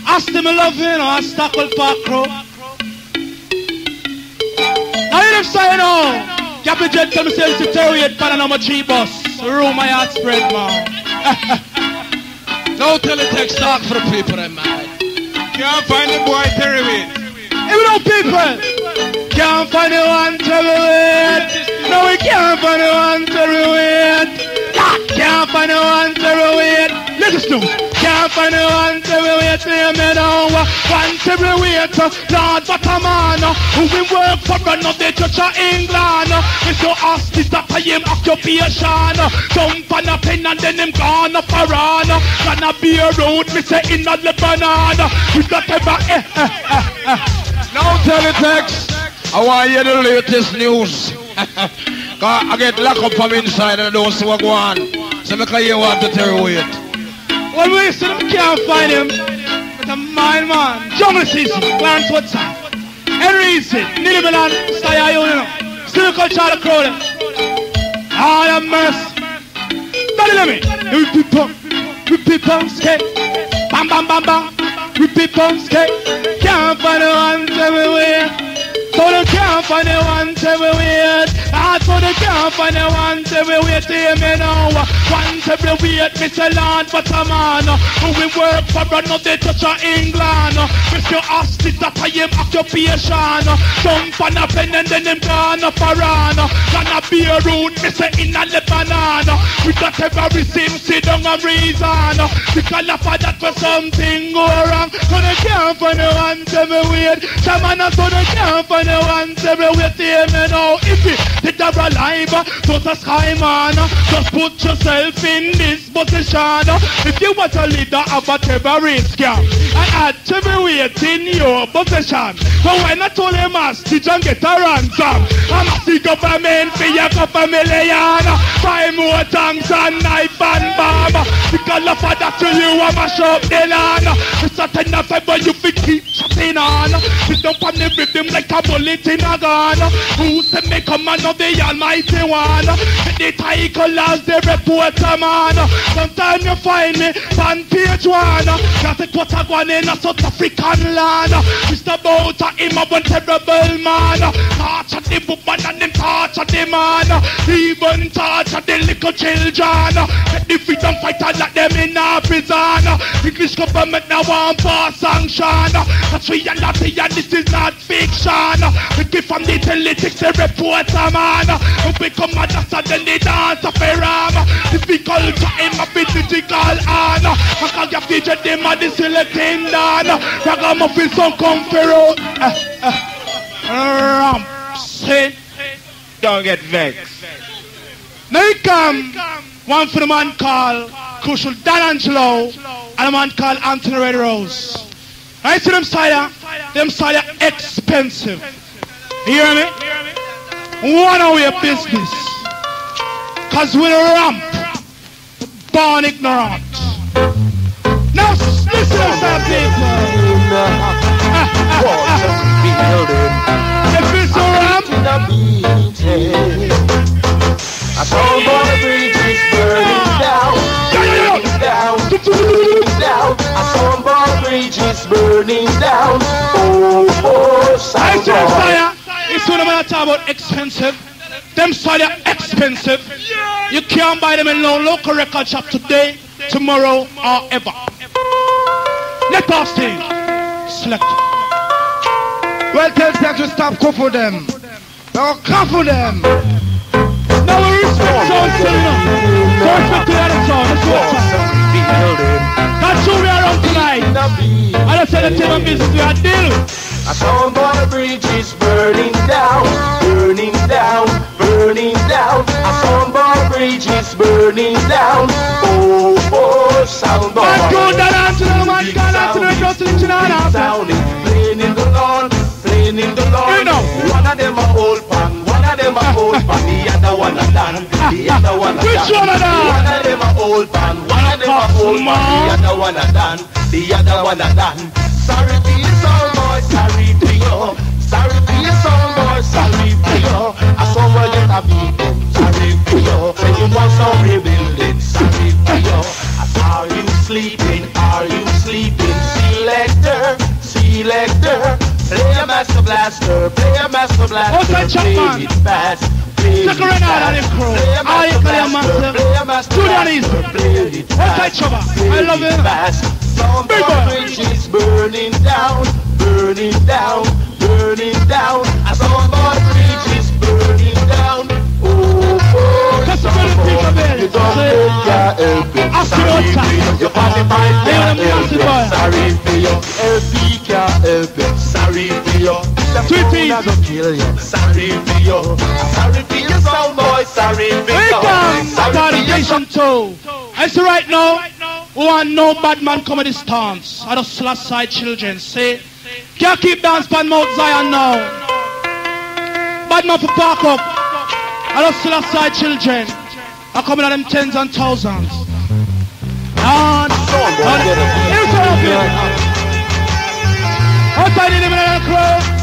Ask them love you, you know, I tackle park road. Now you say no. Captain Jet tell me say it's a terrorist pan number three bus. Room my heart spread man. No teletext talk for the people, eh, I'm mad. Can't find the boy Terry Waite. Even though people can't find the one to ruin. No, we can't find the one to ruin. Can't find the one to ruin. Listen to me. can't find the one to ruin. Say me now. One to ruin. Lord, what a man. Who will work for run of the church of England. It's your am occupation. Jump on a pen and then him gone up around. Gonna be a road, me say in a Lebanon. We got ever eh, eh, eh, eh. Now teletext. I want to hear the latest news. Cause I get locked up from inside and I don't see what go on. So I can hear what to tell you. Well, we still can't find him. But a mind man. Jungle season. Clarence Woodson. Henry Easy. Nilly Milan. Stay you know. Still called Charlie Crowley. I am mercy. Daddy let me. We people. We people skate. Bam bam bam bam. We people skate. Can't find the one everywhere. So they can't find the one everywhere. Ah, so they can't find the one everywhere. Hear me now. One everywhere. Mr. Lord, but a man. Eh, who we work for another touch of England. Mr. Hostage that I am occupation. Eh. Jump on a pen and then them gone up around. Eh. Gonna be a road, Mr. in a Lebanon. Got every sim, sit down a reason. Because of that for something go wrong. So they can't find the one everywhere. Shaman, so they can't find the one everywhere. Hear me now. If it did are alive, so the sky man. Just put yourself in this position. If you want a leader of a terrorist camp, I had to be waiting your possession. But when I told him hostage and get a ransom, I'm a the government for your million. Buy more tanks and knife and bomb. Because of that to you, I'm a shop the land. It's a ten of five, you fit keep chatting on. Sit down on the rhythm like a bullet in a gun. Who said me command of the almighty one? The title as the reporter man. Sometimes you find me on page one. Take what I want in a South African land. Mr. Botha, him a one terrible man. Torture the woman and them torture the man. Even torture the little children. Get the freedom fighter like them in a prison. English government now want pass sanction. That's reality and this is not fiction. We give from the politics the reporter man. We become a dancer then they dance a ram. Difficult to him a physical on. I can't get featured them a the selecting down. Ragamuffin son come for out. Eh, eh. Ramp. Sin. don't get vexed. Now he come, one for the man called Crucial Dan Angelo and a man called Anthony Red Rose. I see them side, them side expensive. You hear me? One away business. Cause we ramp, born ignorant. Now listen to people. If it's a ramp, I saw bridge is burning down. Oh, oh, I see them Salvador. It's what I'm talk about expensive. Them side are expensive. You can't buy them in no local record shop today, tomorrow, or ever. Let us stage. Select. Well, tell them to stop cuffle them. Now cuffle them. Now we respect sound still. So respect to the other sound. I'm saying. That's who we are on tonight. I don't say the team of business we are dealing. I saw the bridge is burning down, burning down, burning down. I saw the bridge is burning down. Oh, oh, sound Man, go down to the man, go down to the just to the chinana. sounding, playing in the lawn, playing in the lawn. You know. One of them a old pan, one of them a old pan, the other one a done, the other one a Which one of them? One of them a old pan, one of them a old pan, the other one a done, the other one a done. Sorry for your sound boy, sorry for you. Sorry for your sound boy, sorry for you. I saw where you have been, sorry for you. When you want some rebuilding, sorry for you. Are you sleeping? Are you sleeping? Selector, selector. Play a master blaster, play a master blaster. Outside play Chapman. it fast. Play Stick it out of fast. this crew. A I master call you blaster, master. play a master Julian blaster, Easton. play it Outside fast. Chopper. I love it. Some Big boy. is burning down, burning down, burning down. Some bridge is burning down. You don't Say- your help. Ask the outside. You party by They your are the massive boy. help. Sorry for you. LP can't. Sorry for you. You. Sorry for you. Sorry for you. Sorry for you. Sorry for you, Nation 2. I say right now, we want no bad man come at dance. I just slash side children, see? Can't keep dance pan Mount Zion now. Bad man for park up. I just slash side children. I come in at them tens and thousands. And, and here's what I'm doing. Outside in the middle of the crowd.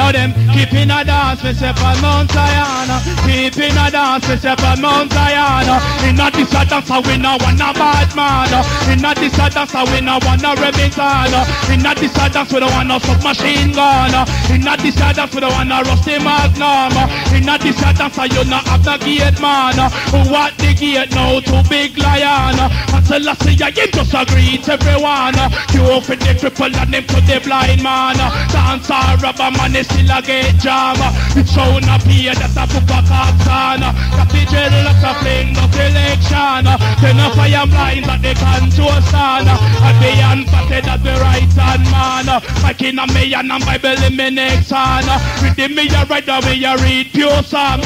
Now them keeping a dance, we say for Mount Zion. Keeping a dance, we say for Mount Zion. In a this a dance, we no want a bad man. In a this a dance, we no want a Remington. In a this a dance, we don't want no submachine gun. In a this a dance, we don't want a rusty magnum. In a this a dance, you not have the gate man. What the gate now? Too big lion. I see you, just agree to everyone. You for the cripple and them to the blind man. Dance a rubber man is still a get jam. It's shown up here that a book a cops on. Cathedral that's a fling of election. Then a fire blind that they can to a son. And the unfatted at the right hand man. Like in a million and Bible in me next hand. The me a right away you read pure psalm.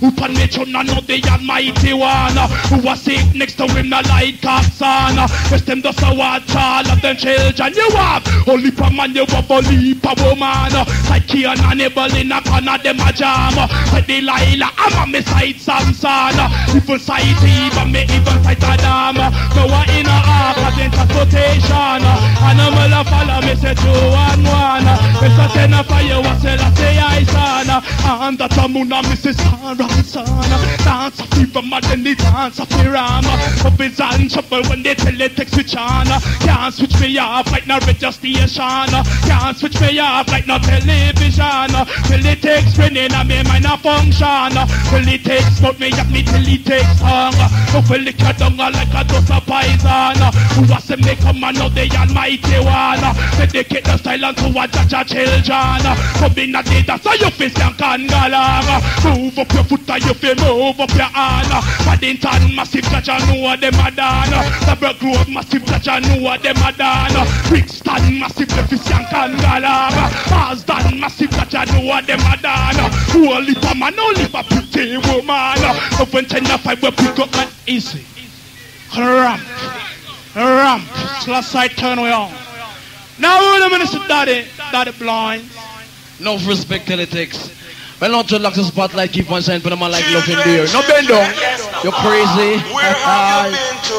Who pan me chun and know the almighty one. Who was sick next to him the light cops on. Rest them just a watch all of them children you have. Only for man you have only for woman. Like Cain and Abel in a corner them a jam. Like Delilah I'm on me side Samson. Even side even me even side Adam. No one in a ark of transportation. And I'm gonna follow me say two and one. Mr. Ten of fire was say I say I son. And that a moon and Mrs. Harrison. Dance of fever mad than the dance of the ram. Up is on trouble when they tell it take switch on. Can't switch me off like no radio station. Can't switch me off like no television. Till it takes spinning and me mind a function. Till it takes smoke me up me till it takes song. So fill it cut down like a dose of poison. Who was to make a man of the almighty one? Dedicate the silence to a judge of children. Come in a day that's how you fist and can Kangalama. Move up your foot and you feel move up your hand. Paddington, massive touch, I know what them a done. Double Grove, massive touch, I know what them a done. Brixton, massive deficient Kangalama. Marsden, massive touch, I know what them a done. Whole heap of man, only a pretty woman. Open ten to five, we pick up man easy. Ramp, ramp. Last side turn way on. Now wait a minute, daddy, daddy blind. No respect takes. Well, not to lock the spotlight, keep on saying, but I'm like love in there. No bend down. You're crazy. Where have you been to?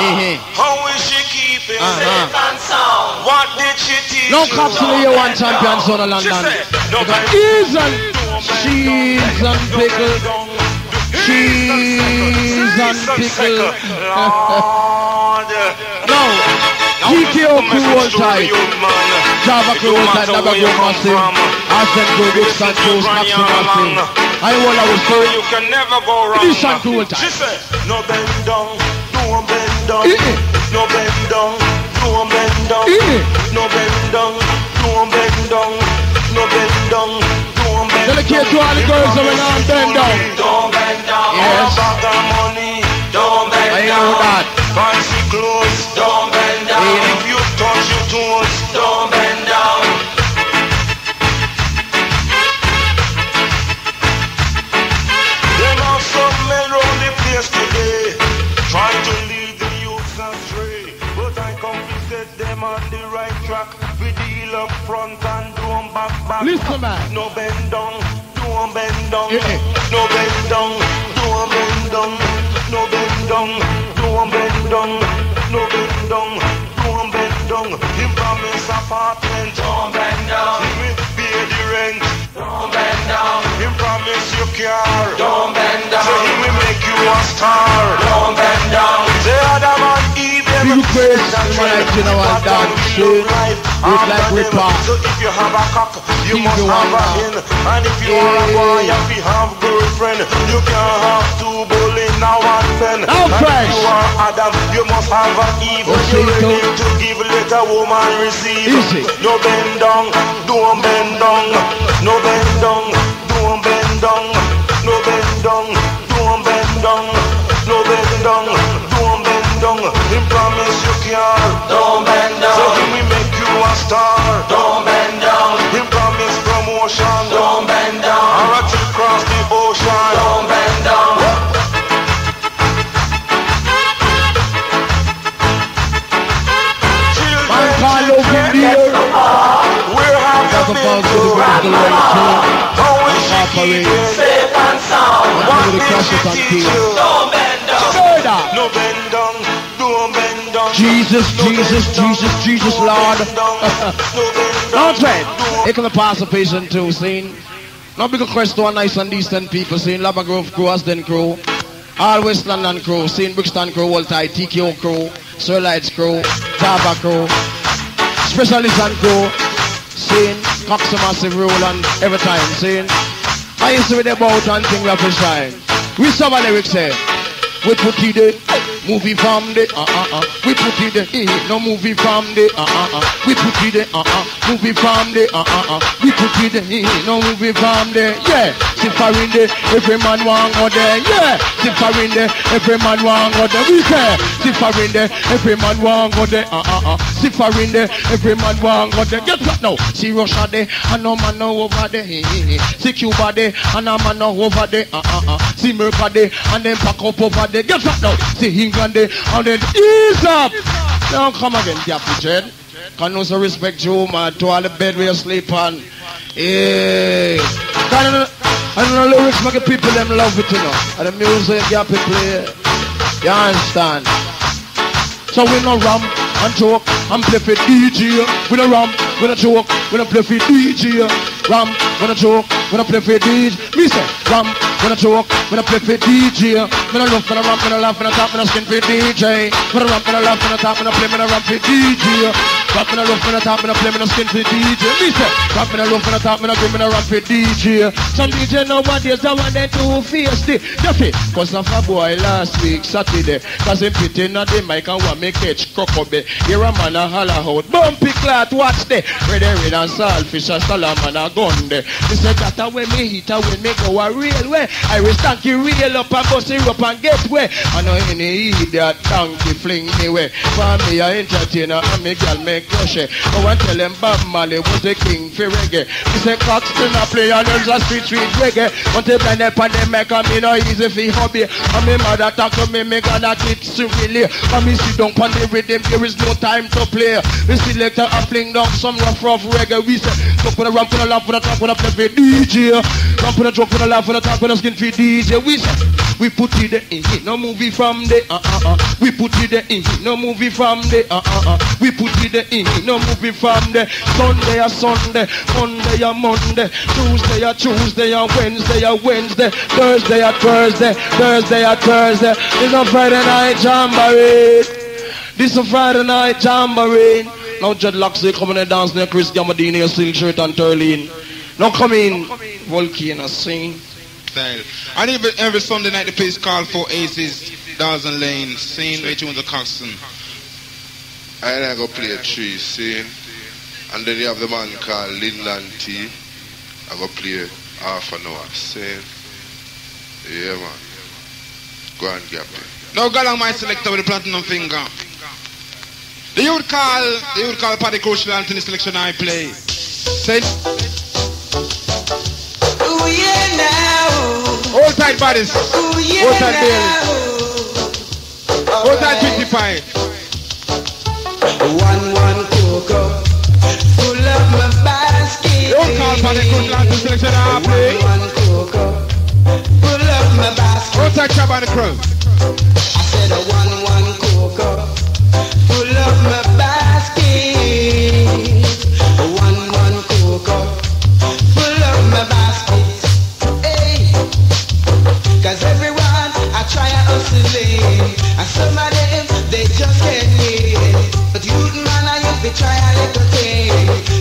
Eh, eh. How is she keeping Uh-huh. safe and sound? What did she teach No you? cops in the year one champion, son of London. no Cheese and cheese and pickle. Cheese and pickle. Lord. Crew all tight. Java crew all tight. Go massive. Arsen crew, big sun crew, snaps and massive. I always So say. you can never go wrong. This song crew all She said, no bend down, no bend down, no bend down, no bend down, no bend down, no bend down, no bend down, no bend down. Dedicate to all the girls that went on bend down. Don't bend down. Yes. All bag of money. Don't bend I down. know that. Fancy clothes. Round the place today, trying to lead the youth astray. But I come to set them on the right track. We deal up front and don't back back. Listen, man. No bend down, don't bend down. Eh. No bend down, don't bend down. No bend down, don't bend down. No bend down, don't bend down. Him promise apartment, don't bend down. He will pay the rent, don't bend down. Him promise you car, don't bend down. Say he will make you a star, don't bend down. Say other man give them Big praise to my like general dance, shit. Look like ripper. So if you have a cock, you Think must have a hen. And if you are a boy, you have to have girlfriend. You can't have two bull in a one pen. And if you are Adam, you must have a Eve. Oh, You see, ready to give, let a woman receive. Easy. No bend down, don't bend down. No bend down, don't bend down. No bend down, don't bend down. No bend down, don't bend down. He promise you can. Don't bend teach field. you? Don't bend down. Murder. No bend down. Don't bend down. Jesus, Jesus. Jesus, Jesus, Lord. bend down. No bend down. Don't wait. Here come the participation too, scene. Now big request to a nice and decent people, scene. Lava Grove crew, Asden crew. All West London crew, scene Brixton crew, tight, TKO crew, Sir Lights crew, Java crew, Specialist and crew, scene, Cox a massive rule and every time, scene. I used to be about one thing we have to shine. We saw the lyrics say, we put it there, movie from the, uh uh uh. We put it there, eh, no movie from the, uh uh uh. We put it there, uh uh. Movie from the, uh uh uh. We put it there, eh, no movie from the, yeah. Siffer in there, every man want go there, yeah. Siffer in there, every man want go there. We say, Siffer in there, every man want go there, uh uh uh. Siffer in there, every man want go there. Get what now? See Russia there, and no man no over there. See Cuba there, and no man no over there, uh uh uh. See America there, and then pack up over there. Get what now? See England there, and then ease up. Now come again, Daffy Jed. Can also respect you, man, to all the bed you sleep on. Yeah. And the lyrics make people them love it, you know. And the music have to play. You understand? So we no ram and joke and play for DJ. We no ram, we no joke, we no play for DJ. Ram, we no joke, we no play for DJ. Me say ram When I choke, when I play for DJ. When I look, when I rap, when I laugh, when I talk, when I skin for DJ. When I rap, when I laugh, when I talk, when I play, when I rap for DJ. Rap, when I look, when I talk, when I play, when I skin for DJ. Me say, rap, when I look, when I talk, when I play, when I rap for DJ. Some DJ nowadays, I want them to face the Duffy. Cause of a boy last week, Saturday. Cause him pitting at the mic and want me catch crocodile. Here a man a holler out. Bumpy clot, watch the. Red and saltfish, a salaman a gun there. He said that when me hit a when me go a real way. I will stank you real up and bust it up and get way. I know any idiot donkey fling me way. For me a entertainer and me gal make crush it. I want tell them Bob Marley was the king for reggae. He said Coxsone a play and there's a street street reggae. Want to blind up and they make a me no easy for hobby. And me mother talk to me, me gonna teach to really. And me sit down on the rhythm, there is no time to play. Me selector a fling down some rough rough reggae. We say, talk with a ramp, with a lamp, with a talk, with a play for DJ. Ramp with a joke, with a laugh, with a talk, with a skin for DJ. We we put it there in no movie from there, uh uh uh. We put it there in no movie from there, uh uh uh. We put it there in no movie from there. Sunday or Sunday, Monday or Monday, Tuesday or Tuesday or Wednesday or Wednesday, Thursday or Thursday, Thursday or Thursday. It's a Friday night jamboree. This a Friday night jamboree. Now Judd Loxley coming and dance near Chris Gamadini, a silk shirt and Turleen. Now come in, Volcano sing. style. And even every Sunday night the place called for Aces, Dawson Lane, sing with you the Coxsone. And I go play three, see? And then you have the man called Lyndon T. I go play half an hour, see? Yeah, man. Go and get me. Now go along my selector with the platinum finger. The youth call, the youth call Paddy Crucial Anthony selection I play. Say, hold tight bodies, hold tight Bailey, hold tight 55. One one cocoa, full of my basket. The youth call Paddy Crucial Anthony selection I play. One one cocoa, full of my basket. Hold tight Chab on the crowd. I said a one one cocoa, try a hustling, and some of them they just can't live. But you man, I you fi try a little thing,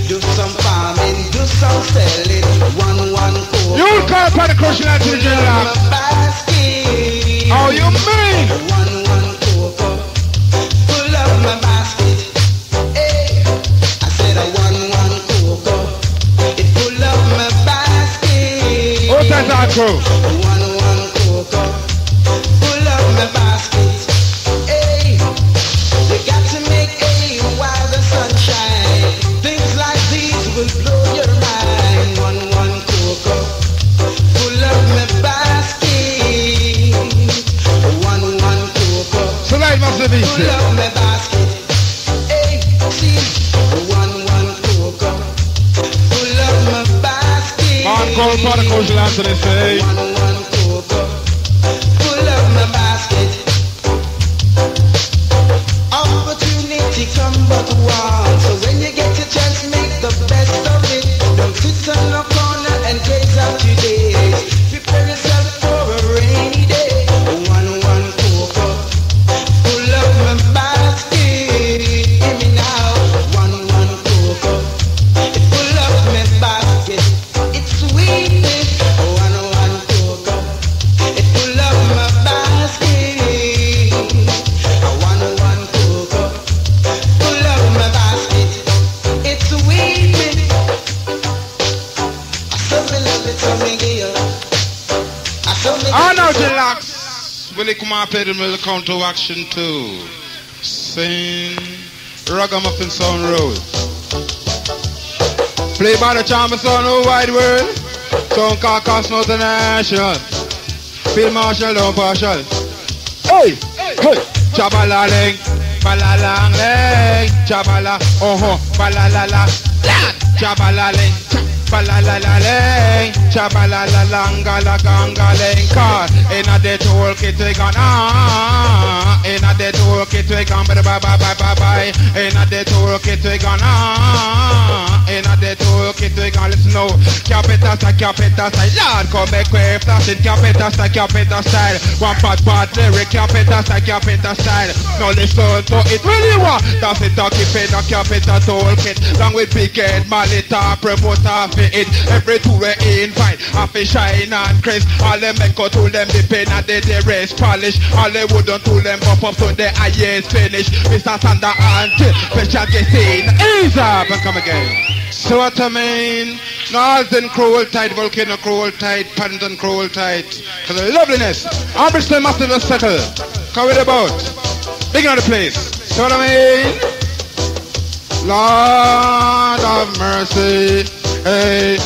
do some farming, do some selling. One one cocoa. You call Paddy Crucial Anthony full of General. my basket. How you mean? One one cocoa, full of my basket. Hey, I said a one one cocoa, it full of my basket. Tight our crew. Don't sit on the corner and gaze your here and will come to action too? Sing Ragamuffin Sound Road. Play by the champion sound the wide world. Sound called Cosmos International. Phil Marshall, don't partial. Hey, hey, Chabalaleng, balalang leng, chabala, oh ho, balalala, uh-huh. chabalaleng, balalaleng, chabalalalang, galang, car. In a dead toolkit we gone ah, in a dead toolkit we gone bye bye bye bye bye. In a dead toolkit we gone in a dead toolkit gon' listen now. Carpenter style, carpenter style. Lord, come make way flashing. Carpenter style, carpenter style. One part, part lyric, carpenter style, carpenter style. Now listen to it, really what? That's it, talk keep it, a carpenter toolkit. Long with big head, malita, promoter, fit it. Every tool we invite, a fish shine and crisp. All them go tool them depend and they they race polish. All they wouldn't tool them buff up to the highest finish. Mr. Sander and special guest in. And come again. Mean? Northern cruel tight, volcano cruel tight, Paddington cruel tight. For the loveliness, Bristol must have settle. Come with boat. Big on the place. Mean? Lord of mercy. Hey.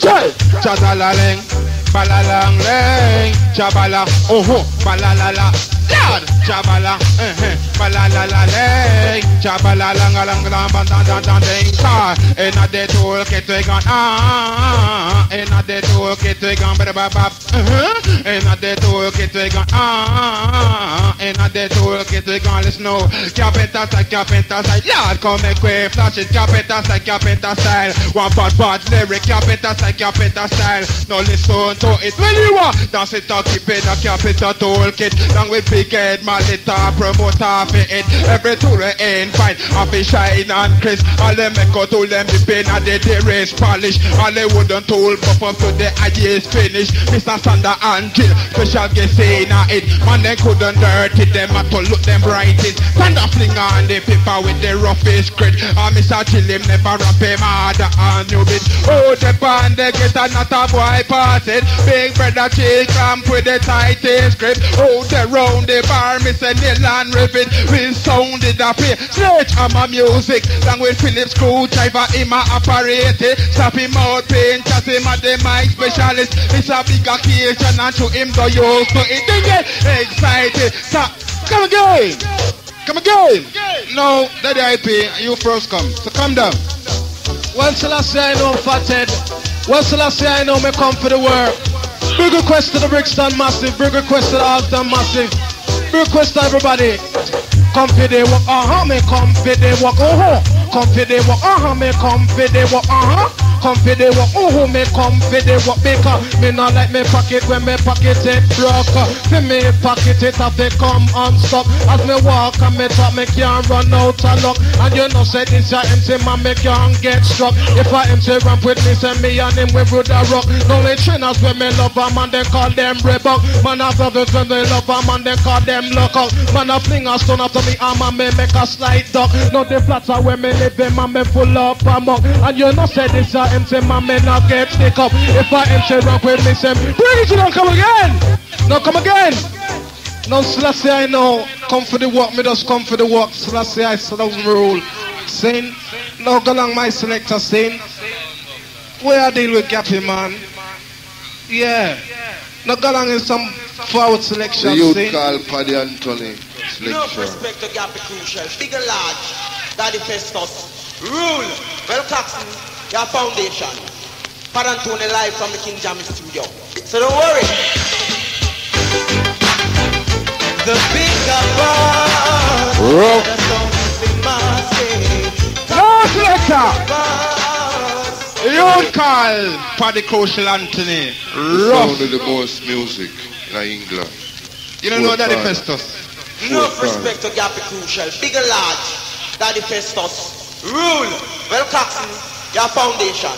Chay. Chatalaleng. Balalang. Chabala. Oh ho. Balalala. Lord. Chabala. Eh eh. Balalala leng. Chabala lang lang lang lang dan dan dan ding car. In a de toolkit we gon ah. In a de toolkit we gon ba ba ba. In a de toolkit we gon ah. In a de toolkit we gon listen now. Carpenter style, carpenter style. Lord come make way flash it. Carpenter style, carpenter style. One bad bad lyric. Carpenter style, carpenter style. Now listen to it. When you want dance it up, keep it a carpenter toolkit. Long with big head, malita, promoter fit it. Every tool ain't fine. Have it shine and crisp. All them make go tool them the pain and they they race polish. All they wooden tool puff up to the highest finish. Mr. Sander and Jill, special guest in it. Man they couldn't dirty them at all. Look them brightest. Sander fling on the paper with the roughest grit. Ah, and Mr. Chill him never rap him harder and new bit. Oh the band they get a not a boy pass it. Big brother chill cramp with the tightest grip. Oh the round the bar, Mr. Neil and Ribbit. We sounded up here. Sledge on my music. Long with Phillips screwdriver in my operated. Stop him out pain, cause him at the mic specialist. It's a big occasion and to him go use to it. Excited. Stop. Come again. Come again. No, Daddy IP, you first come. So come down. Well, Selassie, I know fathead. Well, Selassie, I know me come for the work. Big request to the Brixton Massive. Big request to the Alton Massive. Big request to everybody. Come for the work. Uh-huh, me come for the work. Uh-huh. Come for the work. Uh-huh, me come for the work. Uh-huh. Come for the work. Uh-huh, me come for the work. Because me not like me pocket when me pocket it broke. For me pocket it have to come unstuck. As me walk and me talk, me can't run out of luck. And you know say this a MC man, me can't get struck. If I MC ramp with me, say me and him would a rock. No me trainers when me love a man, they call them rebel. Man a brothers when they love a man, they call them local. Man a fling a stone after me arm and me make a slide duck. No the flats are where me live in, man me full up amok. And you know say this a MC man, me not get stick up. If I MC ramp with me, say bring it, you don't come again. No come again. No Selassie I know, come for the walk, me just come for the walk. Selassie I doesn't rule. Saying, no go along my selector saying, where I deal with Gappy man. Yeah. No go along in some forward selection The youth saying. call Paddy Anthony. Enough Selection. respect to Gappy Crucial, big and large, Daddy Festus, Rule, Well Claxton, your foundation. Parantone live from the King Jammy studio. So don't worry. The bigger boss, Rock. the something massive. No selector. Boss, The call Paddy Crucial Anthony. Rough. Sound of the most music in England. You don't know Daddy. Festus. Enough respect to Gappy Crucial, big and large, Daddy Festus, Rule, Well Claxton, your foundation.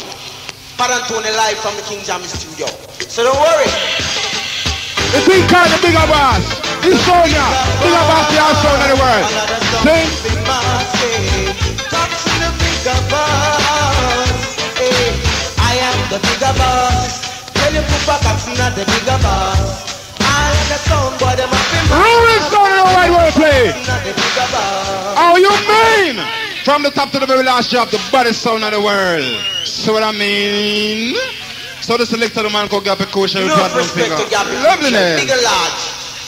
Parantone live from the King Jammy studio. So don't worry. The thing called the bigger boss. This Sonia. Bigger boss, the house sound of the world. Sing. Bigger boss. Tell you Papa Claxton not the bigger boss. I am the sound boy, them up in my Rolling Stone in the right way play. not the bigger boss. Oh, How you mean? From the top to the very last job, the baddest sound of the world. So what I mean? So the selector the man called Gappy Kosher No platinum respect finger. Big Loveliness. and large.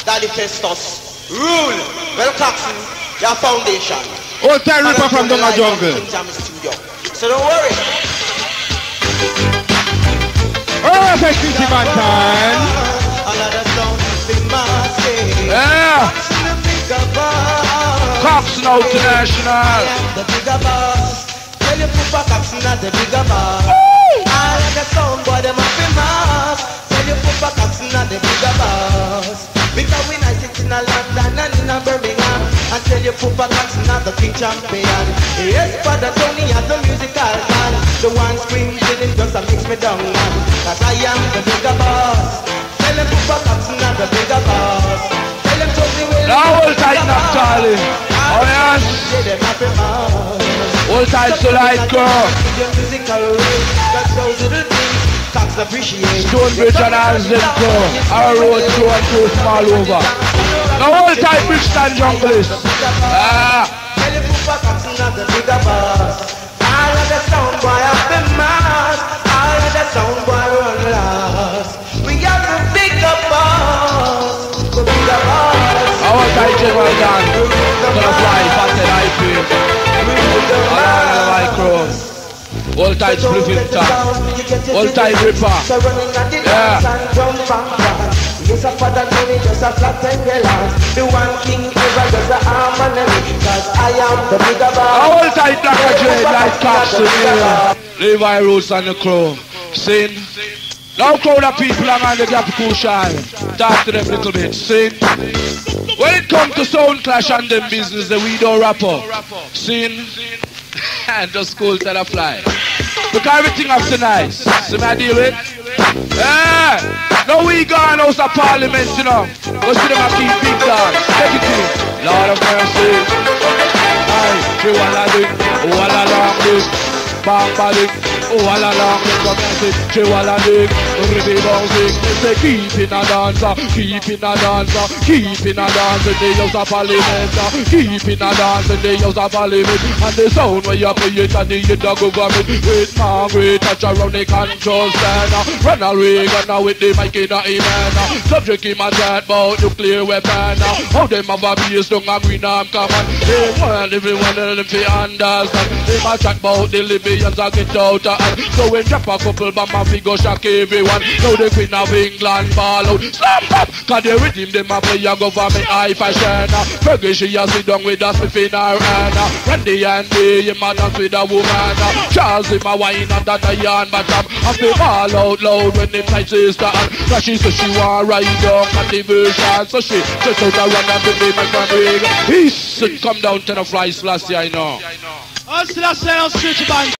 Daddy Festus. Rule. Well Claxton, your foundation. Old time ripper from Dunga the Jungle. King Jammy studio. So don't worry. Oh. Another something massive. Yeah. Cox International. I the bigger boss. Tell you at the bigger boss. All of the sound boy them mass. Tell you at the bigger boss. Because we nice it in a London and in a Birmingham. And tell you back action at the king champion. Yes, Father Tony has the musical man. The one screaming him just a mix me down man. Cause I am the bigger boss. Tell put back action at the bigger boss. Tell him Tony will. Now hold tight now, Charlie. Oh yes. Hold tight so light, girl. Stonebridge and Arlington, our road two and two small over. Now hold tight, Brixton junglist. Ah. All of the sound boy up the mass. All of the sound boy run last. We are the bigger boss. The bigger boss. I want tight, General Dan. Gonna fly, faster, I feel. Micro. Hold tight, spliffing top. Hold tight, ripper. Yeah. Yes, a father Tony, just a flat and gallant. The one king ever just a harmony. Cause I am the bigger boss. Hold tight, Dr. J, like Capson, yeah. Levi Roots and the crew. Sin. Now crowd of people around the gap cushion. Talk to them a little bit. Sin. When it comes to sound clash and them business, the we don't up. Sin. and just cool tell a fly. Because everything to nice. See I deal with? Yeah. No we gone house of parliament, you know. Go see them a keep big. Take it to. Lord of mercy. Aye, she wanna do, wanna long this. Bang bang all along the community, she wanna do, really bouncing. They say keep in a dancer, keep in a dancer, keep in a dance in the house of parliament, keep in a dance in the house of parliament. And the sound where you play it and the the government with Margaret touch around the control center. Ronald Reagan with the mic in the man. Subject him a chat about nuclear weapon. How them have a base down a Greenham Common. They want everyone of them to understand. They a chat about the Libyans a get out of hand. So when drop a couple bomb and we go shock everyone. Now the Queen of England ball out. Slap up. Cause they redeem them a play a government high fashion. Fergie she a sit down with a spliff in her hand. Randy Andy, him a dance with a woman. Charles him a wine under the yarn bottom. And they ball out loud when them night sister and Cause she said she want ride down at the version. So she just out a run and the name my. He said come down to the fly slash, I know. Us, us, switch band.